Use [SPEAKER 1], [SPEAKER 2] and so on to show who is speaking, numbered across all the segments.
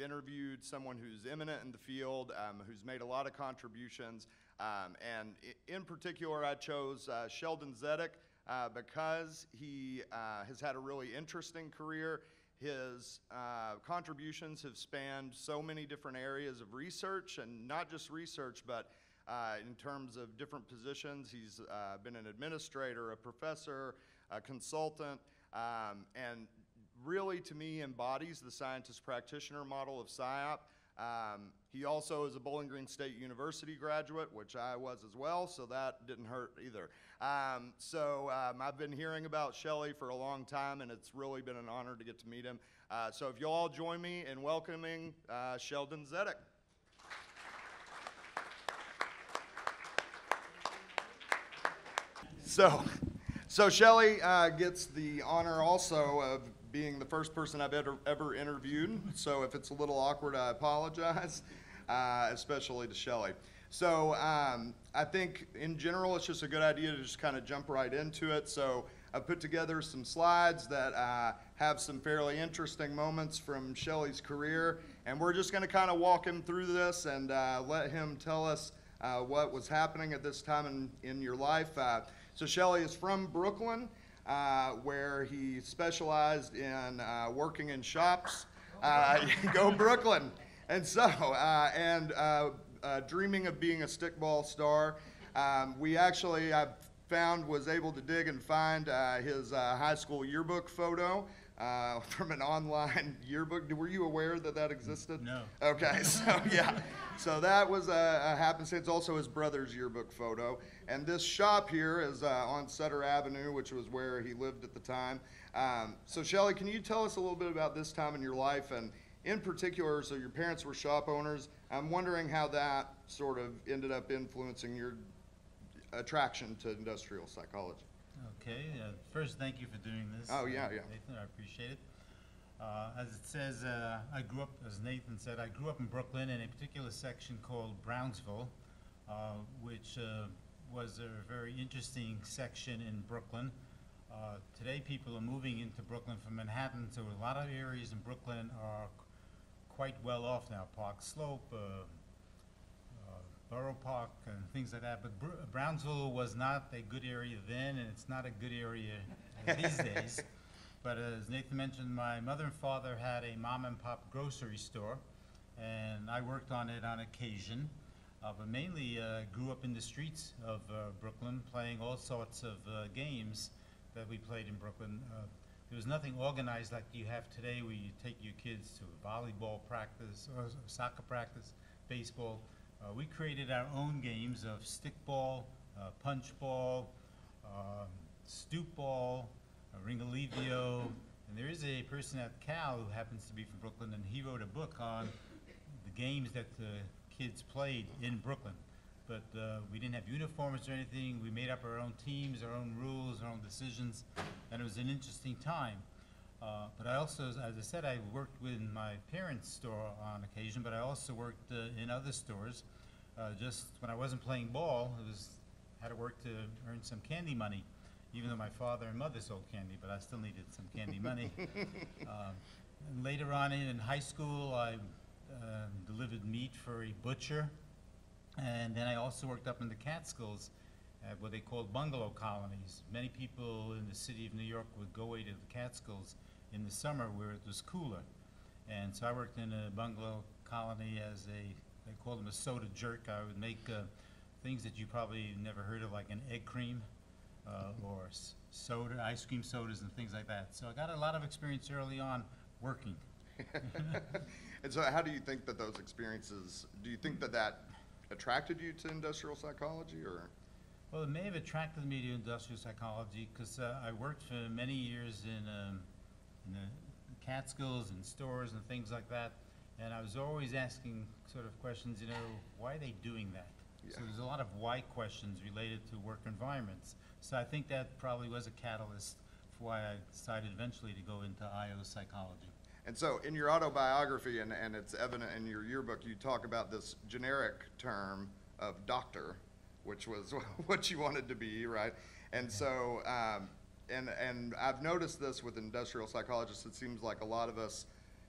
[SPEAKER 1] interviewed someone who's eminent in the field, um, who's made a lot of contributions. Um, and in particular, I chose uh, Sheldon Zedeck uh, because he uh, has had a really interesting career. His uh, contributions have spanned so many different areas of research, and not just research, but uh, in terms of different positions. He's uh, been an administrator, a professor, a consultant, um, and really, to me, embodies the scientist practitioner model of SIOP. Um, he also is a Bowling Green State University graduate, which I was as well, so that didn't hurt either. Um, so um, I've been hearing about Shelley for a long time, and it's really been an honor to get to meet him. Uh, so if you all join me in welcoming uh, Sheldon Zedeck. So, so Shelley uh, gets the honor also of being the first person I've ever, ever interviewed. So if it's a little awkward, I apologize, uh, especially to Shelly. So um, I think in general, it's just a good idea to just kind of jump right into it. So I put together some slides that uh, have some fairly interesting moments from Shelly's career, and we're just going to kind of walk him through this and uh, let him tell us uh, what was happening at this time in, in your life. Uh, so Shelly is from Brooklyn, uh, where he specialized in uh, working in shops. Uh, go Brooklyn! And so, uh, and dreaming of being a stickball star. Um, we actually, I've found, was able to dig and find his high school yearbook photo uh, from an online yearbook. Were you aware that that existed?
[SPEAKER 2] No.
[SPEAKER 1] Okay, so yeah, so that was a, a happenstance. Also, his brother's yearbook photo, and this shop here is uh, on Sutter Avenue, which was where he lived at the time. Um, so, Shelley, can you tell us a little bit about this time in your life, and in particular, so your parents were shop owners. I'm wondering how that sort of ended up influencing your attraction to industrial psychology.
[SPEAKER 2] Okay, uh, first, thank you for doing this.
[SPEAKER 1] Oh, yeah,
[SPEAKER 2] uh,
[SPEAKER 1] yeah.
[SPEAKER 2] Nathan, I appreciate it. Uh, As it says, uh, I grew up, as Nathan said, I grew up in Brooklyn in a particular section called Brownsville, uh, which uh, was a very interesting section in Brooklyn. Uh, Today, people are moving into Brooklyn from Manhattan, so a lot of areas in Brooklyn are quite well off now. Park Slope, Borough Park and things like that, but Br- Brownsville was not a good area then, and it's not a good area these days. But as Nathan mentioned, my mother and father had a mom and pop grocery store, and I worked on it on occasion. Uh, but mainly uh, grew up in the streets of uh, Brooklyn, playing all sorts of uh, games that we played in Brooklyn. Uh, there was nothing organized like you have today, where you take your kids to a volleyball practice or soccer practice, baseball. Uh, we created our own games of stickball, uh, punch ball, um, stoop ball, uh, and there is a person at Cal who happens to be from Brooklyn, and he wrote a book on the games that the kids played in Brooklyn. But uh, we didn't have uniforms or anything. We made up our own teams, our own rules, our own decisions, and it was an interesting time. Uh, but I also, as I said, I worked with my parents' store on occasion, but I also worked uh, in other stores. Uh, just when I wasn't playing ball, it was had to work to earn some candy money. Even though my father and mother sold candy, but I still needed some candy money. Um, later on in, in high school, I um, delivered meat for a butcher, and then I also worked up in the Catskills at what they called bungalow colonies. Many people in the city of New York would go away to the Catskills in the summer where it was cooler. And so I worked in a bungalow colony as a, they called them a soda jerk. I would make uh, things that you probably never heard of, like an egg cream uh, or soda, ice cream sodas and things like that. So I got a lot of experience early on working.
[SPEAKER 1] and so, how do you think that those experiences? Do you think that that attracted you to industrial psychology, or?
[SPEAKER 2] Well, it may have attracted me to industrial psychology because uh, I worked for many years in, um, in the Catskills and stores and things like that, and I was always asking sort of questions. You know, why are they doing that? So there's a lot of why questions related to work environments. So I think that probably was a catalyst for why I decided eventually to go into IO psychology.
[SPEAKER 1] And so, in your autobiography, and, and it's evident in your yearbook, you talk about this generic term of doctor, which was what you wanted to be, right? And so, um, and and I've noticed this with industrial psychologists. It seems like a lot of us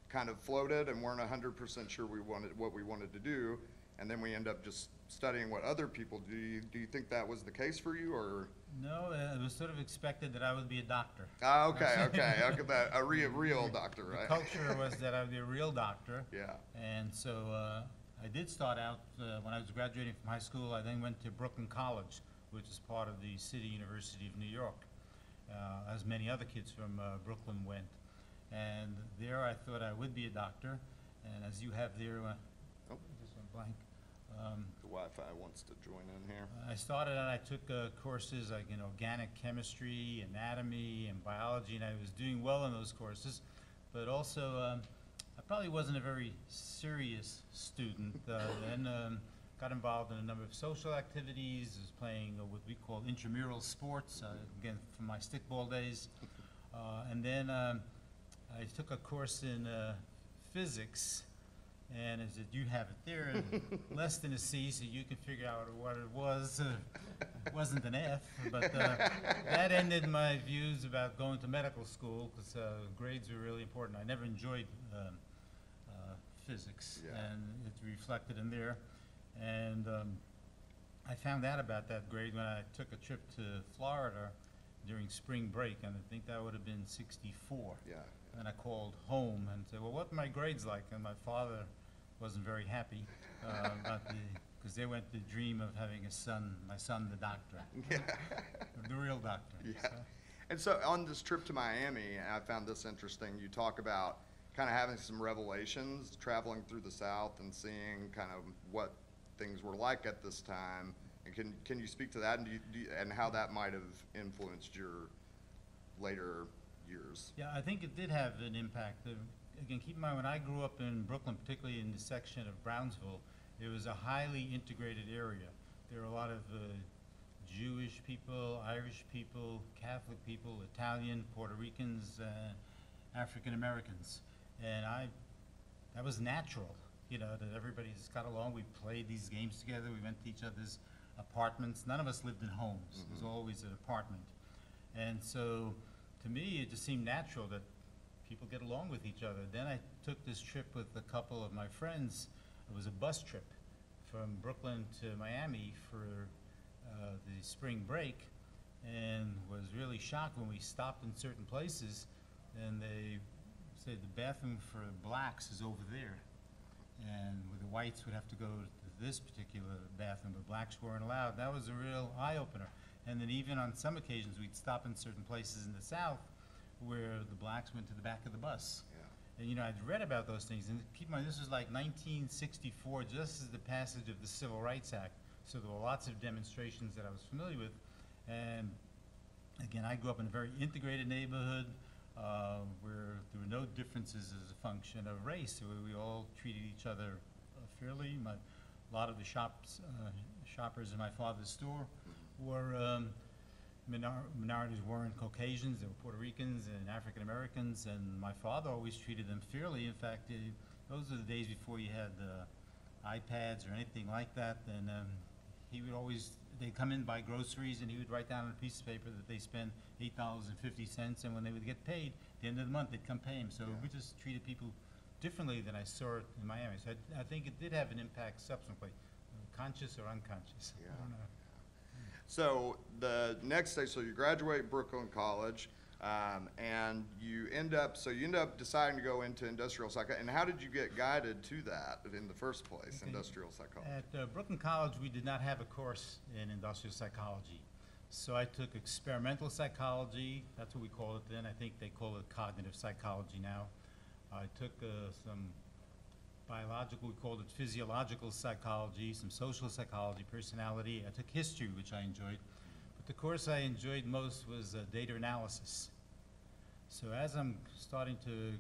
[SPEAKER 1] kind of floated and weren't hundred percent sure we wanted, what we wanted to do, and then we end up just studying what other people do. You- Do you think that was the case for you, or?
[SPEAKER 2] No, uh, it was sort of expected that I would be a doctor.
[SPEAKER 1] Ah, okay, okay, okay, that, a real, real doctor,
[SPEAKER 2] The
[SPEAKER 1] right?
[SPEAKER 2] culture was that I would be a real doctor.
[SPEAKER 1] Yeah,
[SPEAKER 2] And so uh, I did start out, uh, when I was graduating from high school, I then went to Brooklyn College, which is part of the City University of New York, uh, as many other kids from uh, Brooklyn went. And there I thought I would be a doctor, and as you have there, uh,
[SPEAKER 1] Oh.
[SPEAKER 2] just one blank. um,
[SPEAKER 1] the Wi-Fi wants to join in here.
[SPEAKER 2] I started out, I took uh, courses like in organic chemistry, anatomy, and biology, and I was doing well in those courses. But also, um, I probably wasn't a very serious student. Uh, then um, got involved in a number of social activities, was playing uh, what we call intramural sports, uh, again, from my stickball days. Uh, and then um, I took a course in uh, physics, and as it, you have it there, less than a C, so you can figure out what it was. Uh, it wasn't an F, but uh, that ended my views about going to medical school because uh, grades were really important. I never enjoyed um, uh, physics,
[SPEAKER 1] Yeah.
[SPEAKER 2] and it reflected in there. And um, I found out about that grade when I took a trip to Florida during spring break, and I think that would have been 64.
[SPEAKER 1] Yeah,
[SPEAKER 2] And I called home and said, well, what are my grades like? And my father wasn't very happy uh, about the, because they went the dream of having a son, my son, the doctor,
[SPEAKER 1] yeah.
[SPEAKER 2] the real doctor.
[SPEAKER 1] Yeah.
[SPEAKER 2] So,
[SPEAKER 1] And so on this trip to Miami, I found this interesting. You talk about kind of having some revelations, traveling through the South and seeing kind of what things were like at this time. And can can you speak to that and do you, do you, and how that might have influenced your later years?
[SPEAKER 2] Yeah, I think it did have an impact. Uh, Again, keep in mind, when I grew up in Brooklyn, particularly in the section of Brownsville, it was a highly integrated area. There were a lot of uh, Jewish people, Irish people, Catholic people, Italian, Puerto Ricans, uh, African Americans. And I, that was natural, you know, that everybody just got along. We played these games together. We went to each other's apartments. None of us lived in homes. It was always an apartment. And so, to me, it just seemed natural that people get along with each other. Then I took this trip with a couple of my friends. It was a bus trip from Brooklyn to Miami for uh, the spring break, and was really shocked when we stopped in certain places, and they said the bathroom for blacks is over there, and the whites would have to go to this particular bathroom, but blacks weren't allowed. That was a real eye opener. And then even on some occasions, we'd stop in certain places in the South where the blacks went to the back of the bus.
[SPEAKER 1] Yeah.
[SPEAKER 2] And you know, I'd read about those things, and keep in mind, this was like 1964, just as the passage of the Civil Rights Act. So there were lots of demonstrations that I was familiar with. And again, I grew up in a very integrated neighborhood uh, where there were no differences as a function of race. Where we all treated each other uh, fairly. My, a lot of the shops, uh, shoppers in my father's store were um, minor- minorities weren't Caucasians, they were Puerto Ricans and African Americans, and my father always treated them fairly. In fact, uh, those were the days before you had uh, iPads or anything like that, and um, he would always, they'd come in, buy groceries, and he would write down on a piece of paper that they spend eight dollars and fifty cents, and when they would get paid, at the end of the month, they'd come pay him. So
[SPEAKER 1] Yeah.
[SPEAKER 2] we just treated people differently than I saw it in Miami. So I, I think it did have an impact subsequently, conscious or unconscious. I
[SPEAKER 1] Yeah. So the next stage, so you graduate Brooklyn College, um, and you end up, so you end up deciding to go into industrial psych. And how did you get guided to that in the first place, industrial psychology?
[SPEAKER 2] At uh, Brooklyn College, we did not have a course in industrial psychology. So I took experimental psychology, that's what we called it then. I think they call it cognitive psychology now. I took uh, some biological, we called it physiological psychology, some social psychology, personality. I took history, which I enjoyed. But the course I enjoyed most was uh, data analysis. So as I'm starting to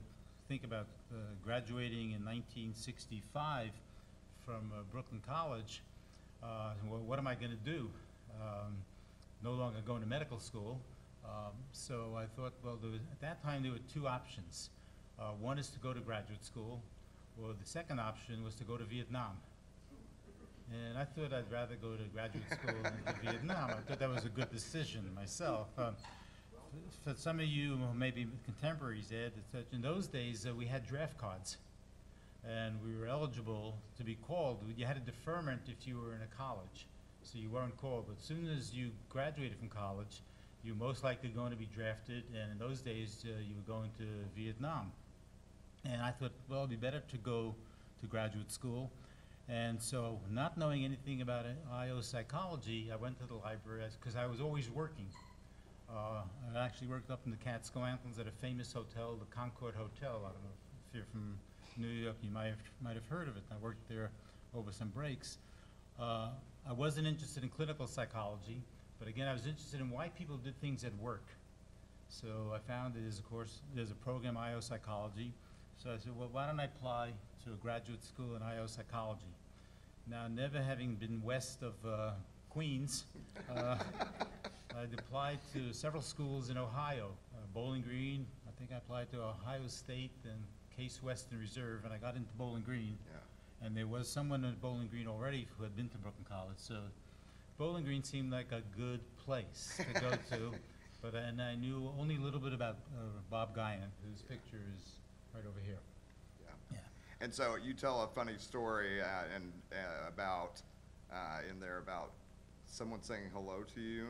[SPEAKER 2] think about uh, graduating in 1965 from uh, Brooklyn College, uh, wha- what am I going to do? Um, no longer going to medical school. Um, so I thought, well, was, at that time there were two options. Uh, one is to go to graduate school, or the second option was to go to Vietnam. And I thought I'd rather go to graduate school than to Vietnam. I thought that was a good decision myself. Um, for some of you, who may be contemporaries, Ed, in those days, uh, we had draft cards. And we were eligible to be called. You had a deferment if you were in a college, so you weren't called. But as soon as you graduated from college, you were most likely going to be drafted, and in those days, uh, you were going to Vietnam. And I thought, well, it'd be better to go to graduate school. And so, not knowing anything about IO psychology, I went to the library because I was always working. Uh, I actually worked up in the Catskill Mountains at a famous hotel, the Concord Hotel. I don't know if you're from New York, you might have, might have heard of it. I worked there over some breaks. Uh, I wasn't interested in clinical psychology, but again, I was interested in why people did things at work. So I found there's, of course, there's a program, IO Psychology. So I said, well, why don't I apply to a graduate school in IO Psychology? Now, never having been west of uh, Queens, uh, I'd applied to several schools in Ohio, uh, Bowling Green, I think I applied to Ohio State and Case Western Reserve, and I got into Bowling Green.
[SPEAKER 1] Yeah.
[SPEAKER 2] And there was someone at Bowling Green already who had been to Brooklyn College, so Bowling Green seemed like a good place to go to. But, and I knew only a little bit about uh, Bob Guion, whose picture is right over here.
[SPEAKER 1] Yeah.
[SPEAKER 2] Yeah.
[SPEAKER 1] And so you tell a funny story uh, and uh, about uh, in there about someone saying hello to you.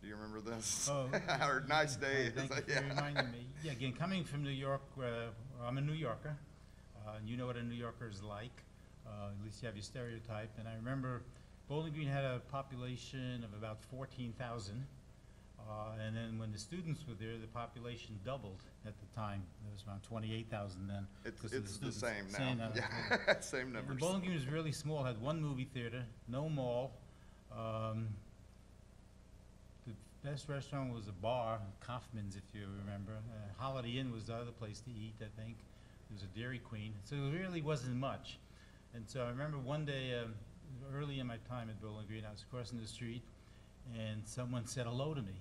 [SPEAKER 1] Do you remember this?
[SPEAKER 2] Oh,
[SPEAKER 1] or nice
[SPEAKER 2] yeah,
[SPEAKER 1] day.
[SPEAKER 2] Thank you for reminding me. Yeah, again, coming from New York, uh, I'm a New Yorker, uh, and you know what a New Yorker is like. Uh, at least you have your stereotype. And I remember Bowling Green had a population of about 14,000. Uh, and then when the students were there, the population doubled at the time. There was around 28,000 then.
[SPEAKER 1] It's,
[SPEAKER 2] 'cause of
[SPEAKER 1] it's the
[SPEAKER 2] students.
[SPEAKER 1] same
[SPEAKER 2] Same
[SPEAKER 1] now.
[SPEAKER 2] now.
[SPEAKER 1] Yeah, same
[SPEAKER 2] And
[SPEAKER 1] numbers.
[SPEAKER 2] Bowling Green was really small, had one movie theater, no mall. Um, the best restaurant was a bar, Kaufman's, if you remember. Uh, Holiday Inn was the other place to eat, I think. There was a Dairy Queen, so it really wasn't much. And so I remember one day, um, early in my time at Bowling Green, I was crossing the street, and someone said hello to me.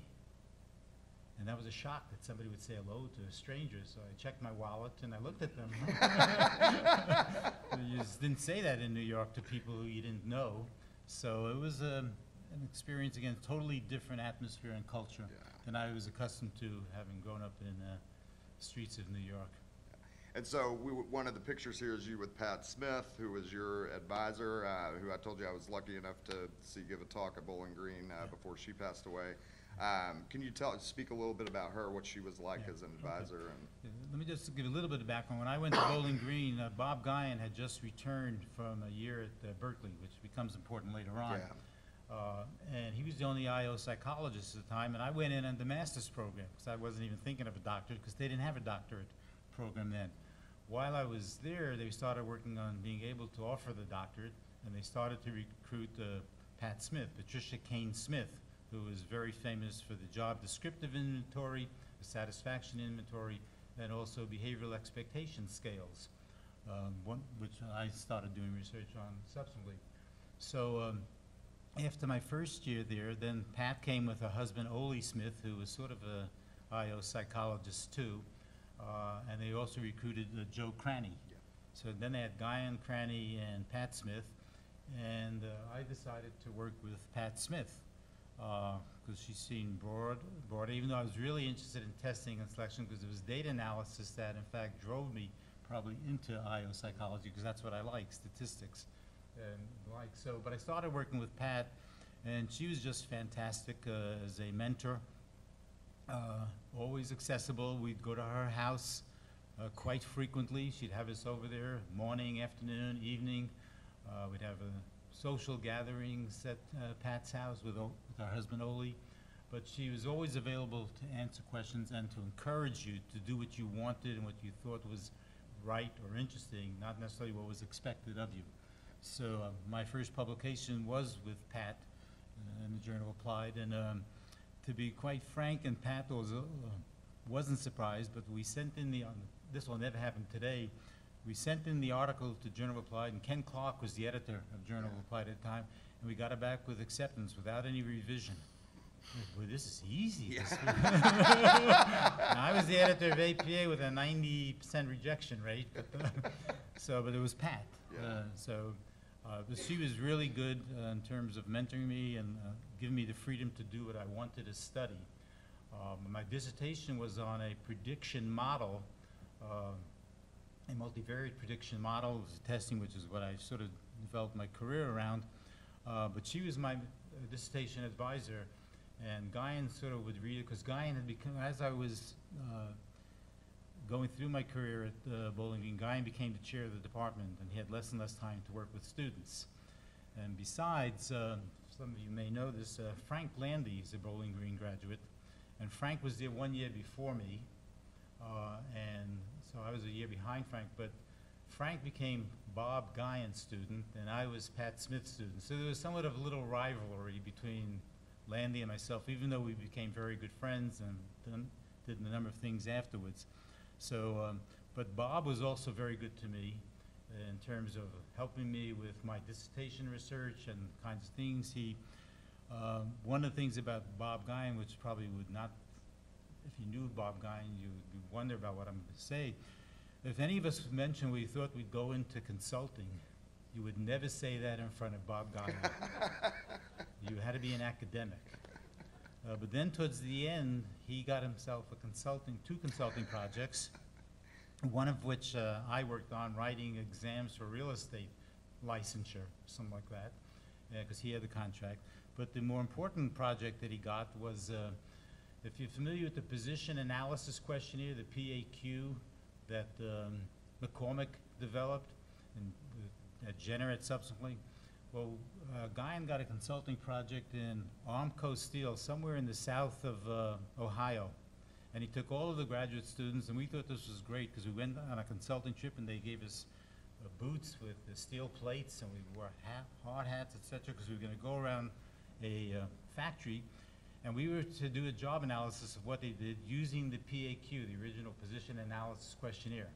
[SPEAKER 2] And that was a shock that somebody would say hello to a stranger. So I checked my wallet and I looked at them. you just didn't say that in New York to people who you didn't know. So it was um, an experience, again, totally different atmosphere and culture
[SPEAKER 1] Yeah.
[SPEAKER 2] than I was accustomed to having grown up in uh, streets of New York.
[SPEAKER 1] And so we, w- one of the pictures here is you with Pat Smith, who was your advisor, uh, who I told you I was lucky enough to see give a talk at Bowling Green uh,
[SPEAKER 2] Yeah.
[SPEAKER 1] before she passed away. Um, can you tell, speak a little bit about her, what she was like
[SPEAKER 2] Yeah,
[SPEAKER 1] as an advisor? And
[SPEAKER 2] Uh, Let me just give a little bit of background. When I went to Bowling Green, uh, Bob Guion had just returned from a year at uh, Berkeley, which becomes important later on.
[SPEAKER 1] Yeah.
[SPEAKER 2] Uh, and he was the only IO psychologist at the time, and I went in on the master's program because I wasn't even thinking of a doctorate because they didn't have a doctorate program then. While I was there, they started working on being able to offer the doctorate, and they started to recruit uh, Pat Smith, Patricia Cain Smith, who was very famous for the job descriptive inventory, the satisfaction inventory, and also behavioral expectation scales, um, one, which I started doing research on subsequently. So um, after my first year there, then Pat came with her husband Ole Smith, who was sort of a IO psychologist too, uh, and they also recruited uh, Joe Cranny.
[SPEAKER 1] Yeah.
[SPEAKER 2] So then they had Guion Cranny and Pat Smith, and uh, I decided to work with Pat Smith because she's seen broad, broad. Even though I was really interested in testing and selection, because it was data analysis that in fact drove me probably into IO psychology, because that's what I like, statistics and like so. But I started working with Pat, and she was just fantastic uh, as a mentor. Uh, always accessible. We'd go to her house uh, quite frequently. She'd have us over there morning, afternoon, evening. Uh, we'd have a social gatherings at uh, Pat's house with, with her husband Ole. But she was always available to answer questions and to encourage you to do what you wanted and what you thought was right or interesting, not necessarily what was expected of you. So uh, my first publication was with Pat uh, in the Journal Applied, and um, to be quite frank, and Pat was, uh, wasn't surprised, but we sent in the, um, this will never happen today, we sent in the article to Journal Applied, and Ken Clark was the editor of Journal
[SPEAKER 1] Yeah.
[SPEAKER 2] Applied at the time, and we got it back with acceptance without any revision. Boy, this is easy. Now, I was the editor of APA with a ninety percent rejection rate, but, so, but it was Pat.
[SPEAKER 1] Yeah.
[SPEAKER 2] Uh, So, uh, but she was really good uh, in terms of mentoring me and uh, giving me the freedom to do what I wanted to study. Um, my dissertation was on a prediction model, uh, a multivariate prediction model, it was testing, which is what I sort of developed my career around. Uh, but she was my dissertation advisor, and Guion sort of would read it, because Guion had become, as I was uh, going through my career at uh, Bowling Green, Guion became the chair of the department, and he had less and less time to work with students. And besides, uh, some of you may know this, uh, Frank Landy is a Bowling Green graduate, and Frank was there one year before me, uh, and so I was a year behind Frank, but Frank became Bob Guion's student, and I was Pat Smith's student. So there was somewhat of a little rivalry between Landy and myself, even though we became very good friends and done, did a number of things afterwards. So, um, but Bob was also very good to me in terms of helping me with my dissertation research and kinds of things. He, um, one of the things about Bob Guion, which probably would not, if you knew Bob Guion, you would wonder about what I'm going to say. If any of us mentioned we thought we'd go into consulting, you would never say that in front of Bob Guion. you had to be an academic. Uh, but then towards the end, he got himself a consulting, two consulting projects, one of which uh, I worked on, writing exams for real estate licensure, something like that, because he had the contract. But the more important project that he got was, uh, if you're familiar with the position analysis questionnaire, the PAQ, that um, McCormick developed and that Jeanneret subsequently, well, uh, Guion got a consulting project in Armco Steel, somewhere in the south of uh, Ohio. And he took all of the graduate students, and we thought this was great, because we went on a consulting trip, and they gave us uh, boots with the steel plates, and we wore hat, hard hats, et cetera, because we were gonna go around a uh, factory, and we were to do a job analysis of what they did using the PAQ, the original position analysis questionnaire.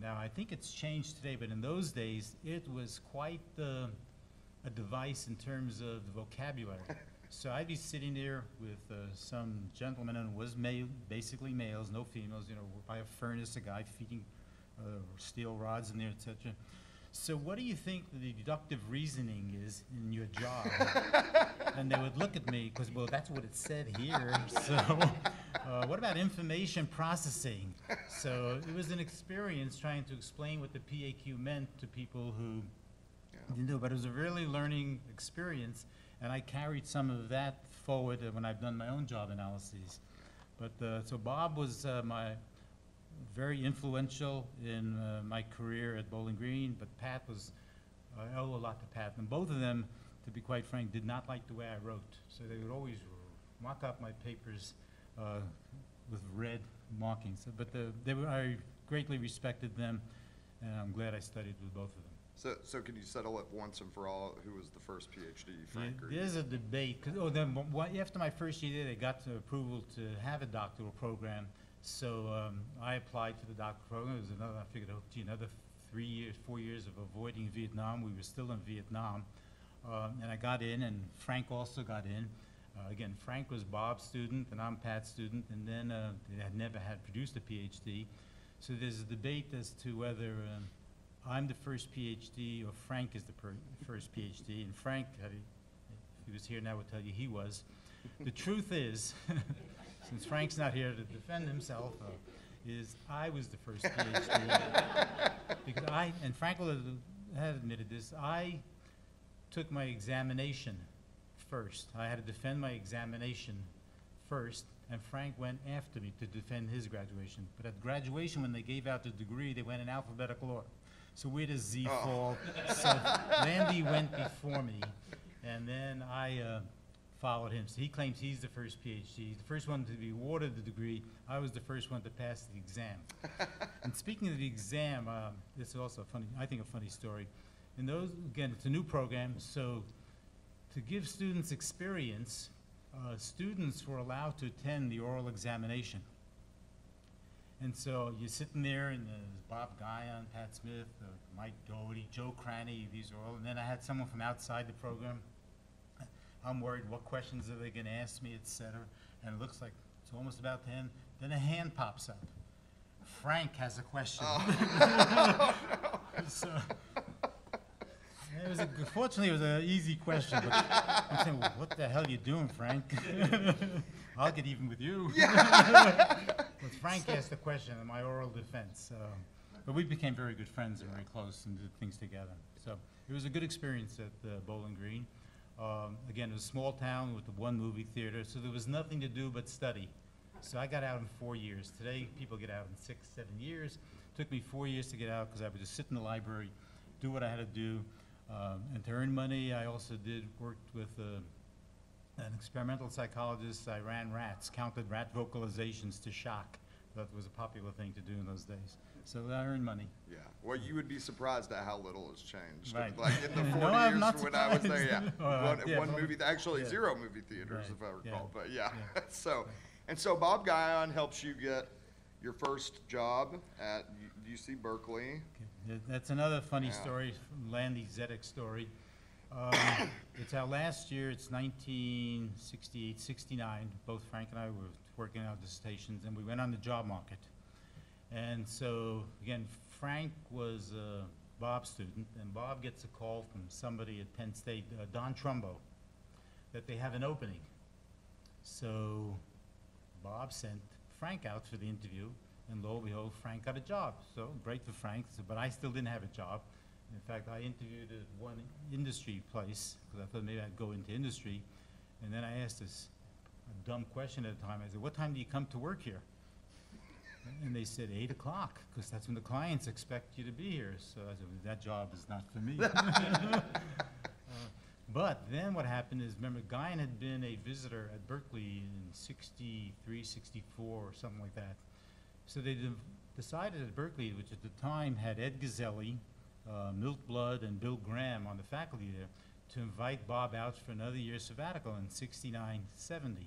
[SPEAKER 2] Now, I think it's changed today, but in those days, it was quite uh, a device in terms of the vocabulary. So I'd be sitting there with uh, some gentleman, and was male, basically males, no females, you know, by a furnace, a guy feeding uh, steel rods in there, et cetera. So what do you think the deductive reasoning is in your job? and they would look at me, because, well, that's what it said here, so, uh, what about information processing? So it was an experience trying to explain what the PAQ meant to people who didn't know, but it was a really learning experience, and I carried some of that forward when I've done my own job analyses. But, uh, so Bob was uh, my, very influential in uh, my career at Bowling Green, but Pat was, I owe a lot to Pat. And both of them, to be quite frank, did not like the way I wrote. So they would always mark up my papers uh, with red markings. But the- they were, I greatly respected them, and I'm glad I studied with both of them.
[SPEAKER 1] So, so can you settle it once and for all, who was the first PhD, Frank you?
[SPEAKER 2] There's a debate, 'cause- oh, then, after my first year there, they got the approval to have a doctoral program. So, um, I applied for the doctoral program, it was another, I figured, oh gee, another three years, four years of avoiding Vietnam, we were still in Vietnam. Um, and I got in, and Frank also got in. Uh, again, Frank was Bob's student, and I'm Pat's student, and then, uh, they had never had produced a PhD. So there's a debate as to whether, um, I'm the first PhD or Frank is the first PhD, and Frank, he- if he was here now, would tell you he was. The truth is, since Frank's not here to defend himself, uh, is I was the first PhD. Because I, and Frank will had admitted this, I took my examination first. I had to defend my examination first, and Frank went after me to defend his graduation. But at graduation, when they gave out the degree, they went in alphabetical order. So where does Z
[SPEAKER 1] Oh.
[SPEAKER 2] fall? So Landy went before me, and then I uh, followed him. So he claims he's the first PhD, the first one to be awarded the degree. I was the first one to pass the exam. And speaking of the exam, um, this is also a funny, I think a funny story. And those, again, it's a new program, so to give students experience, uh, students were allowed to attend the oral examination. And so you're sitting there, and there's Bob Guion, Pat Smith, uh, Mike Doherty, Joe Cranny, these are all, and then I had someone from outside the program. I'm worried, what questions are they gonna ask me, et cetera, and it looks like it's almost about to end. Then a hand pops up. Frank has a question. So, it was a, fortunately, it was an easy question, but I'm saying, well, what the hell are you doing, Frank? I'll get even with you. But Frank asked the question in my oral defense, uh, but we became very good friends and very close and did things together. So it was a good experience at uh, Bowling Green. Um, Again, it was a small town with the one movie theater, so there was nothing to do but study. So I got out in four years. Today, people get out in six, seven years. Took me four years to get out because I would just sit in the library, do what I had to do. Um, And to earn money, I also did, worked with uh, an experimental psychologist. I ran rats, counted rat vocalizations to shock. That was a popular thing to do in those days. So I earn money.
[SPEAKER 1] Yeah, well, you would be surprised at how little has changed.
[SPEAKER 2] Right.
[SPEAKER 1] Like in the
[SPEAKER 2] No,
[SPEAKER 1] forty
[SPEAKER 2] I'm
[SPEAKER 1] years
[SPEAKER 2] not
[SPEAKER 1] when I was there, yeah.
[SPEAKER 2] Uh,
[SPEAKER 1] One,
[SPEAKER 2] yeah,
[SPEAKER 1] one movie, actually
[SPEAKER 2] yeah.
[SPEAKER 1] zero movie theaters,
[SPEAKER 2] Right,
[SPEAKER 1] if I
[SPEAKER 2] yeah,
[SPEAKER 1] recall, but yeah. So, and so Bob Guion helps you get your first job at UC Berkeley.
[SPEAKER 2] That- That's another funny story, Landy Zedeck story. Um, It's our last year, it's 1968, 69. Both Frank and I were working our dissertations, and we went on the job market. And so, again, Frank was a Bob student, and Bob gets a call from somebody at Penn State, uh, Don Trumbo, that they have an opening. So Bob sent Frank out for the interview, and lo and behold, Frank got a job. So great for Frank, so- but I still didn't have a job. In fact, I interviewed at one industry place, because I thought maybe I'd go into industry. And then I asked this dumb question at the time. I said, what time do you come to work here? And they said, eight o'clock, because that's when the clients expect you to be here. So I said, "Well, that job is not for me. Uh, But then what happened is, remember, Guion had been a visitor at Berkeley in 63, 64, or something like that. So they de- decided at Berkeley, which at the time had Ed Ghiselli, uh, Milt Blood, and Bill Graham on the faculty there, to invite Bob out for another year sabbatical in 69, 70.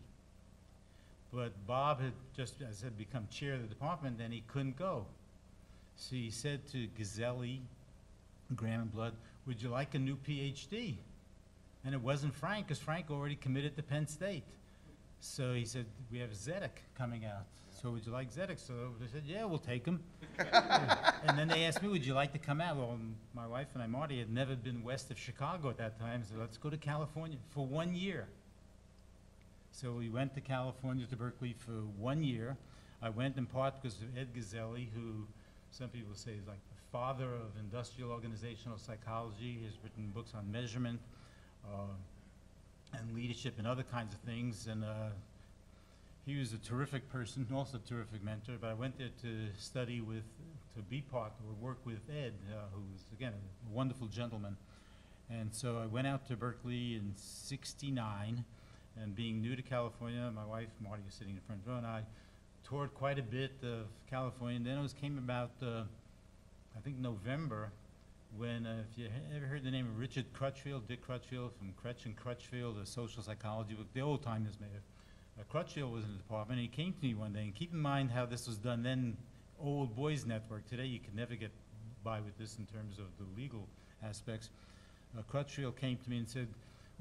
[SPEAKER 2] But Bob had just, as I said, become chair of the department, and he couldn't go. So he said to Ghiselli, Graham and Blood, would you like a new PhD? And it wasn't Frank, because Frank already committed to Penn State. So he said, we have Zedeck coming out. So would you like Zedeck? So they said, yeah, we'll take him. and then they asked me, would you like to come out? Well, my wife and I, Marty, had never been west of Chicago at that time, so let's go to California for one year. So we went to California, to Berkeley for one year. I went in part because of Ed Ghiselli, who some people say is like the father of industrial organizational psychology. He's written books on measurement uh, and leadership and other kinds of things. And uh, he was a terrific person, also a terrific mentor. But I went there to study with, to be part or work with Ed, uh, who was, again, a wonderful gentleman. And so I went out to Berkeley in 69, and being new to California, my wife, Marty, was sitting in the front row, and I toured quite a bit of California. And then it was came about, uh, I think, November, when, uh, if you ever heard the name of Richard Crutchfield, Dick Crutchfield from Krech and Crutchfield, a social psychology book, the old timers may have. Uh, Crutchfield was in the department, and he came to me one day, and keep in mind how this was done then, old boys network. Today, you could never get by with this in terms of the legal aspects. Uh, Crutchfield came to me and said,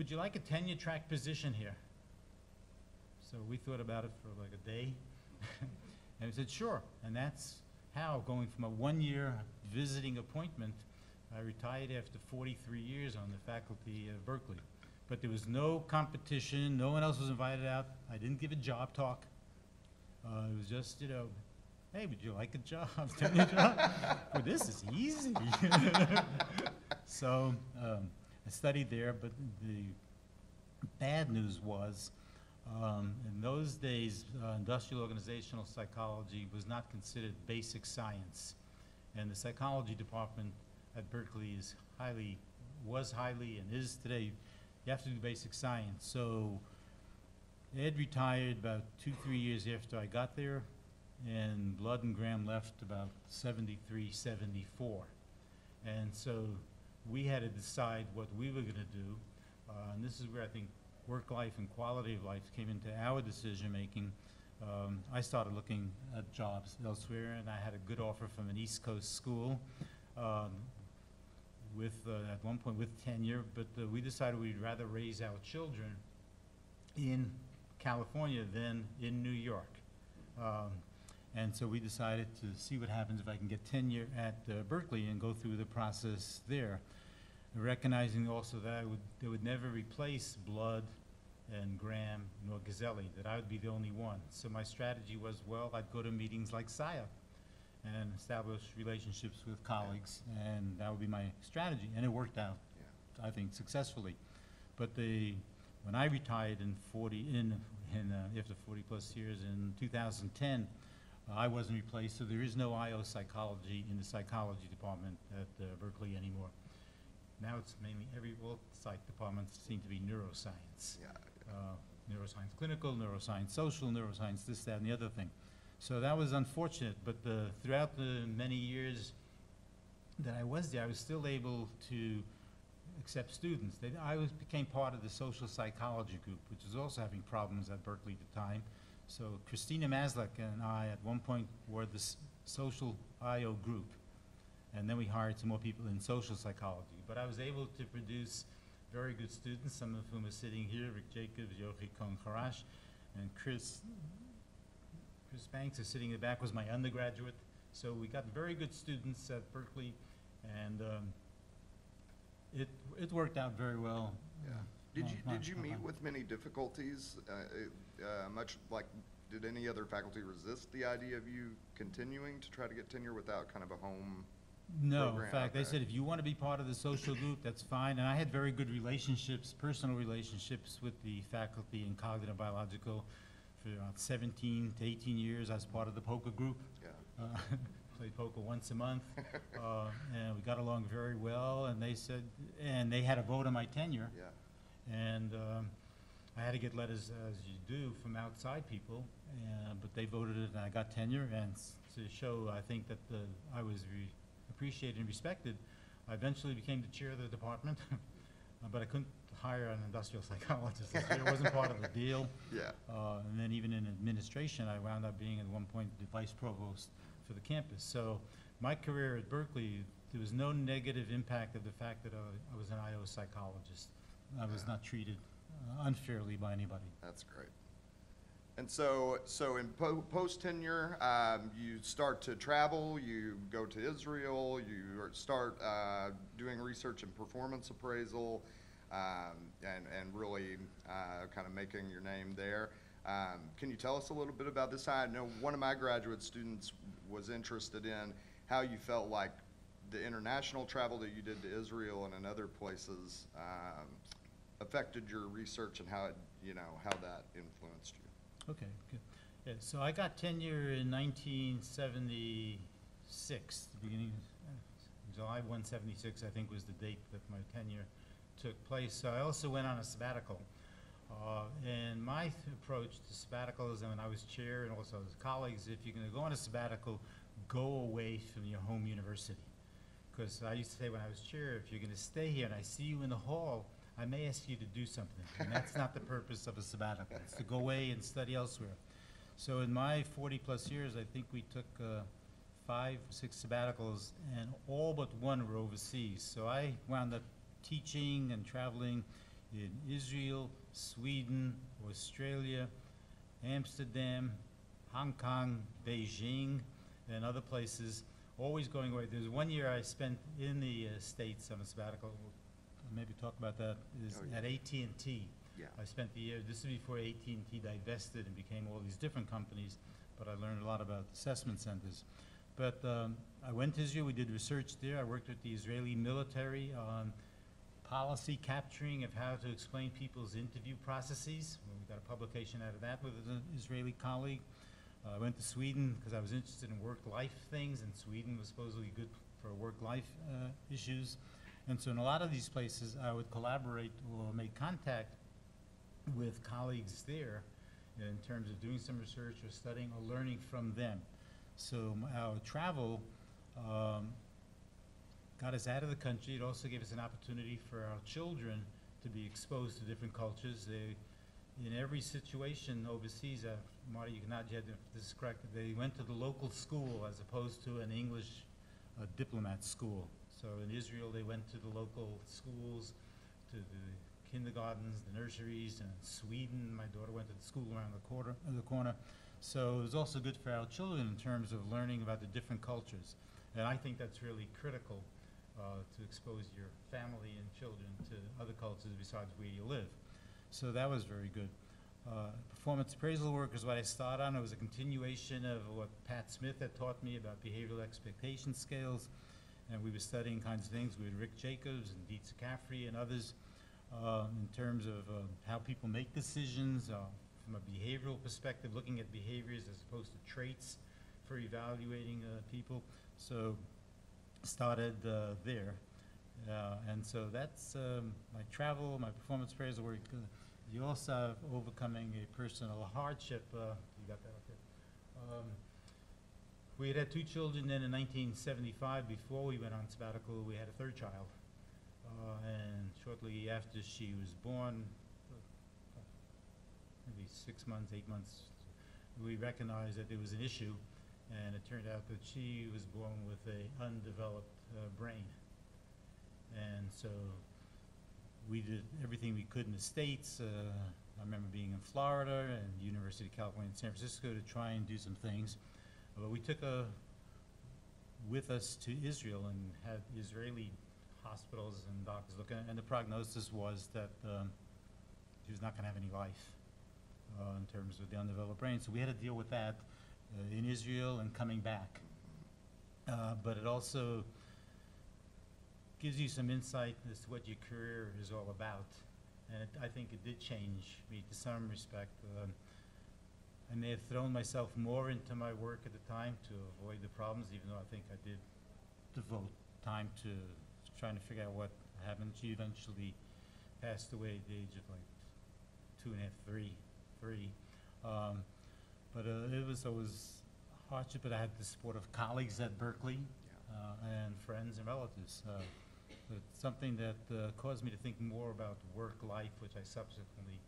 [SPEAKER 2] would you like a tenure track position here? So we thought about it for like a day. and we said, sure. And that's how, going from a one-year visiting appointment, I retired after 43 years on the faculty at Berkeley. But there was no competition, no one else was invited out. I didn't give a job talk. Uh, it was just, you know, hey, would you like a job? Job? well, this is easy. so um, I studied there, but the bad news was, um, in those days, uh, industrial organizational psychology was not considered basic science. And the psychology department at Berkeley is highly, was highly, and is today, you have to do basic science. So Ed retired about two, three years after I got there, and Blood and Graham left about 73, 74. And so we had to decide what we were going to do. Uh, and this is where I think work life and quality of life came into our decision making. Um, I started looking at jobs elsewhere, and I had a good offer from an East Coast school um, with, uh, at one point with tenure, but uh, we decided we'd rather raise our children in California than in New York. Um, and so we decided to see what happens if I can get tenure at uh, Berkeley and go through the process there. recognizing also that I would, they would never replace Blood and Graham nor Ghiselli, that I would be the only one. So my strategy was, well, I'd go to meetings like SIA and establish relationships with colleagues, and that would be my strategy, and it worked out, I think, successfully. But the, when I retired in forty, in, in, uh, after forty-plus years in two thousand ten, uh, I wasn't replaced, so there is no IO psychology in the psychology department at uh, Berkeley anymore. Now it's mainly, every, all psych departments seem to be neuroscience.
[SPEAKER 1] Yeah,
[SPEAKER 2] Uh, Neuroscience clinical, neuroscience social, neuroscience this, that, and the other thing. So that was unfortunate, but uh, throughout the many years that I was there, I was still able to accept students. They, I was, became part of the social psychology group, which was also having problems at Berkeley at the time. So Christina Maslach and I, at one point, were the social IO group. And then we hired some more people in social psychology. But I was able to produce very good students, some of whom are sitting here, Rick Jacobs, Yochi Kong Harash, and Chris, Chris Banks is sitting in the back, was my undergraduate. So we got very good students at Berkeley, and um, it, it worked out very well.
[SPEAKER 1] yeah. Did you, did you meet with many difficulties? Uh, uh, much like, did any other faculty resist the idea of you continuing to try to get tenure without kind of a home?
[SPEAKER 2] No, in
[SPEAKER 1] program,
[SPEAKER 2] fact, they
[SPEAKER 1] okay.
[SPEAKER 2] said if you want to be part of the social group, that's fine. And I had very good relationships, personal relationships with the faculty in cognitive biological for about 17 to 18 years. I was part of the poker group.
[SPEAKER 1] Yeah,
[SPEAKER 2] Uh, Played poker once a month. uh, And we got along very well. And they said, and they had a vote on my tenure.
[SPEAKER 1] yeah,
[SPEAKER 2] And um, I had to get letters, as you do, from outside people, uh, but they voted it, and I got tenure, and s- to show, I think, that the, I was re- appreciated and respected, I eventually became the chair of the department, uh, but I couldn't hire an industrial psychologist, this year. it wasn't part of the deal.
[SPEAKER 1] yeah,
[SPEAKER 2] Uh, And then even in administration, I wound up being at one point the vice provost for the campus. So my career at Berkeley, there was no negative impact of the fact that I I was an IO psychologist. I was not treated uh, unfairly by anybody.
[SPEAKER 1] that's great. And so, so in po- post tenure, um, you start to travel, you go to Israel, you start, uh, doing research and performance appraisal, um, and, and really, uh, kind of making your name there. Um, can you tell us a little bit about this? I know one of my graduate students was interested in how you felt like the international travel that you did to Israel and in other places, um, affected your research and how it, you know, how that influenced you.
[SPEAKER 2] Okay, good. Yeah, so I got tenure in nineteen seventy-six, the beginning, uh, July one seventy-six, I think was the date that my tenure took place. So I also went on a sabbatical. Uh, and my approach to sabbaticals, and when I was chair and also as colleagues, if you're gonna go on a sabbatical, go away from your home university. Because I used to say when I was chair, if you're gonna stay here and I see you in the hall, I may ask you to do something. And that's not the purpose of a sabbatical, it's to go away and study elsewhere. So in my forty-plus years, I think we took uh, five, six sabbaticals, and all but one were overseas. So I wound up teaching and traveling in Israel, Sweden, Australia, Amsterdam, Hong Kong, Beijing, and other places, always going away. There's one year I spent in the uh, States on a sabbatical, maybe talk about that, is
[SPEAKER 1] Oh, yeah.
[SPEAKER 2] at AT&T.
[SPEAKER 1] Yeah.
[SPEAKER 2] I spent the year, this is before AT&T divested and became all these different companies, but I learned a lot about assessment centers. But um, I went to Israel, we did research there, I worked with the Israeli military on policy capturing of how to explain people's interview processes. Well, We got a publication out of that with an Israeli colleague. Uh, I went to Sweden because I was interested in work-life things, and Sweden was supposedly good for work-life uh, issues. And so in a lot of these places, I would collaborate or make contact with colleagues there in terms of doing some research or studying or learning from them. So our travel um, got us out of the country. It also gave us an opportunity for our children to be exposed to different cultures. They, in every situation overseas, uh, Marty, you can nod your head if this is correct, they went to the local school as opposed to an English uh, diplomat school. So in Israel, they went to the local schools, to the kindergartens, the nurseries, and in Sweden, my daughter went to the school around the corner, uh, the corner. So it was also good for our children in terms of learning about the different cultures. And I think that's really critical uh, to expose your family and children to other cultures besides where you live. So that was very good. Uh, Performance appraisal work is what I started on. It was a continuation of what Pat Smith had taught me about behavioral expectation scales. And we were studying kinds of things with Rick Jacobs and Ditsa Kafry and others uh, in terms of uh, how people make decisions uh, from a behavioral perspective, looking at behaviors as opposed to traits for evaluating uh, people. So started uh, there. Uh, and so that's um, my travel, my performance appraisal work. You also have overcoming a personal hardship. You got that up there. Um, we had had two children then in 1975. Before we went on sabbatical, we had a third child. Uh, and shortly after she was born, maybe six months, eight months, we recognized that there was an issue, and it turned out that she was born with a undeveloped uh, brain. And so we did everything we could in the States. Uh, I remember being in Florida and University of California in San Francisco to try and do some things. But we took a, with us to Israel and had Israeli hospitals and doctors look at, and the prognosis was that um, she was not going to have any life uh, in terms of the undeveloped brain. So we had to deal with that uh, in Israel and coming back. Uh, but it also gives you some insight as to what your career is all about. And it, I think it did change me to some respect. Um, I may have thrown myself more into my work at the time to avoid the problems, even though I think I did devote time to trying to figure out what happened. She eventually passed away at the age of like two and a half, three, three. Um, but uh, it was always hardship, but I had the support of colleagues at Berkeley uh, and friends and relatives. Uh, but something that uh, caused me to think more about work life, which I subsequently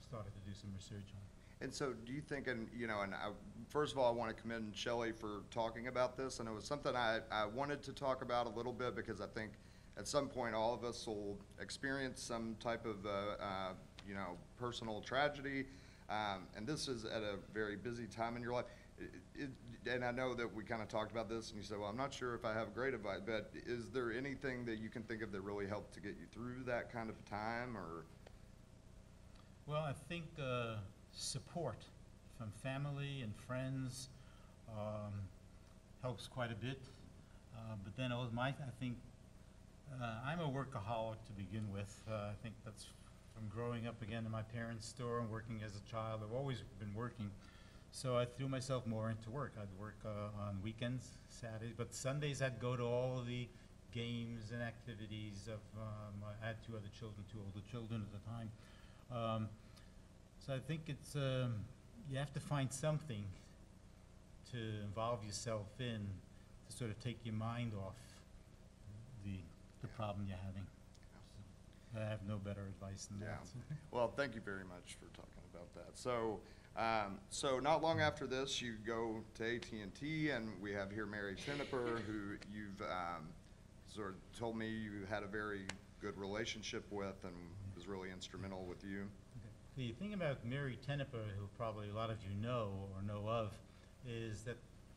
[SPEAKER 2] started to do some research on.
[SPEAKER 1] And so do you think, and, you know, and I, first of all, I want to commend Shelley for talking about this, and it was something I, I wanted to talk about a little bit, because I think at some point, all of us will experience some type of, uh, uh, you know, personal tragedy, um, and this is at a very busy time in your life. It- it- And I know that we kind of talked about this, and you said, well, I'm not sure if I have great advice, but is there anything that you can think of that really helped to get you through that kind of time, or?
[SPEAKER 2] Well, I think uh, support from family and friends um, helps quite a bit. Uh, But then my, I think, uh, I'm a workaholic to begin with. Uh, I think that's from growing up again in my parents' store and working as a child. I've always been working. So I threw myself more into work. I'd work uh, on weekends, Saturdays, but Sundays I'd go to all the games and activities of, um, I had two other children, two older children at the time. Um, so I think it's, um, you have to find something to involve yourself in to sort of take your mind off the, the problem you're having. I have no better advice than
[SPEAKER 1] Yeah.
[SPEAKER 2] that.
[SPEAKER 1] Well, thank you very much for talking about that. So, um, so not long after this, you go to AT&T, and we have here Mary Tenopyr, who you've, um, sort of told me you had a very good relationship with and was really instrumental with you.
[SPEAKER 2] The thing about Mary Tenopyr, who probably a lot of you know or know of, is that,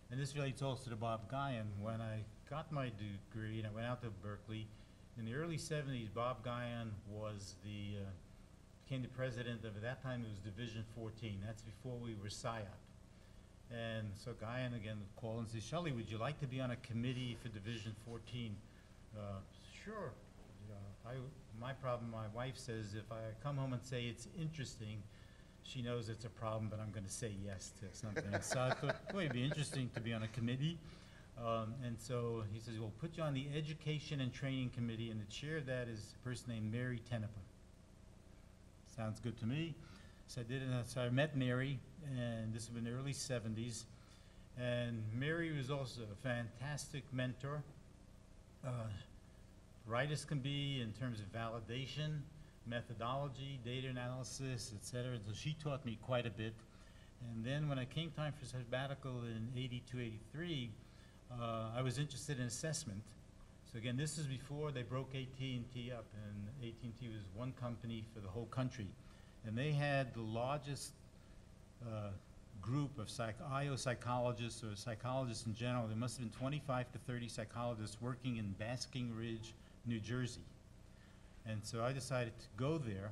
[SPEAKER 2] and this relates also to Bob Guion, when I got my degree and I went out to Berkeley, in the early seventies, Bob Guion was the, uh, became the president of, at that time, it was Division fourteen, that's before we were SIOP. And so Guion again called and say, Shelley, would you like to be on a committee for Division fourteen? Uh, sure. Know, I, my problem, my wife says, if I come home and say it's interesting, she knows it's a problem, but I'm gonna say yes to something. So I thought, boy, it'd be interesting to be on a committee. Um, and so he says, we'll put you on the Education and Training Committee, and the chair of that is a person named Mary Tenopyr. Sounds good to me. So I did, it, so I met Mary, and this was in the early seventies. And Mary was also a fantastic mentor. Uh, right as can be in terms of validation, methodology, data analysis, et cetera. So she taught me quite a bit. And then when I came time for sabbatical in 82, 83, uh, I was interested in assessment. So again, this is before they broke AT&T up, and AT&T was one company for the whole country. And they had the largest uh, group of psych, IO psychologists or psychologists in general. There must have been 25 to 30 psychologists working in Basking Ridge, New Jersey. And so I decided to go there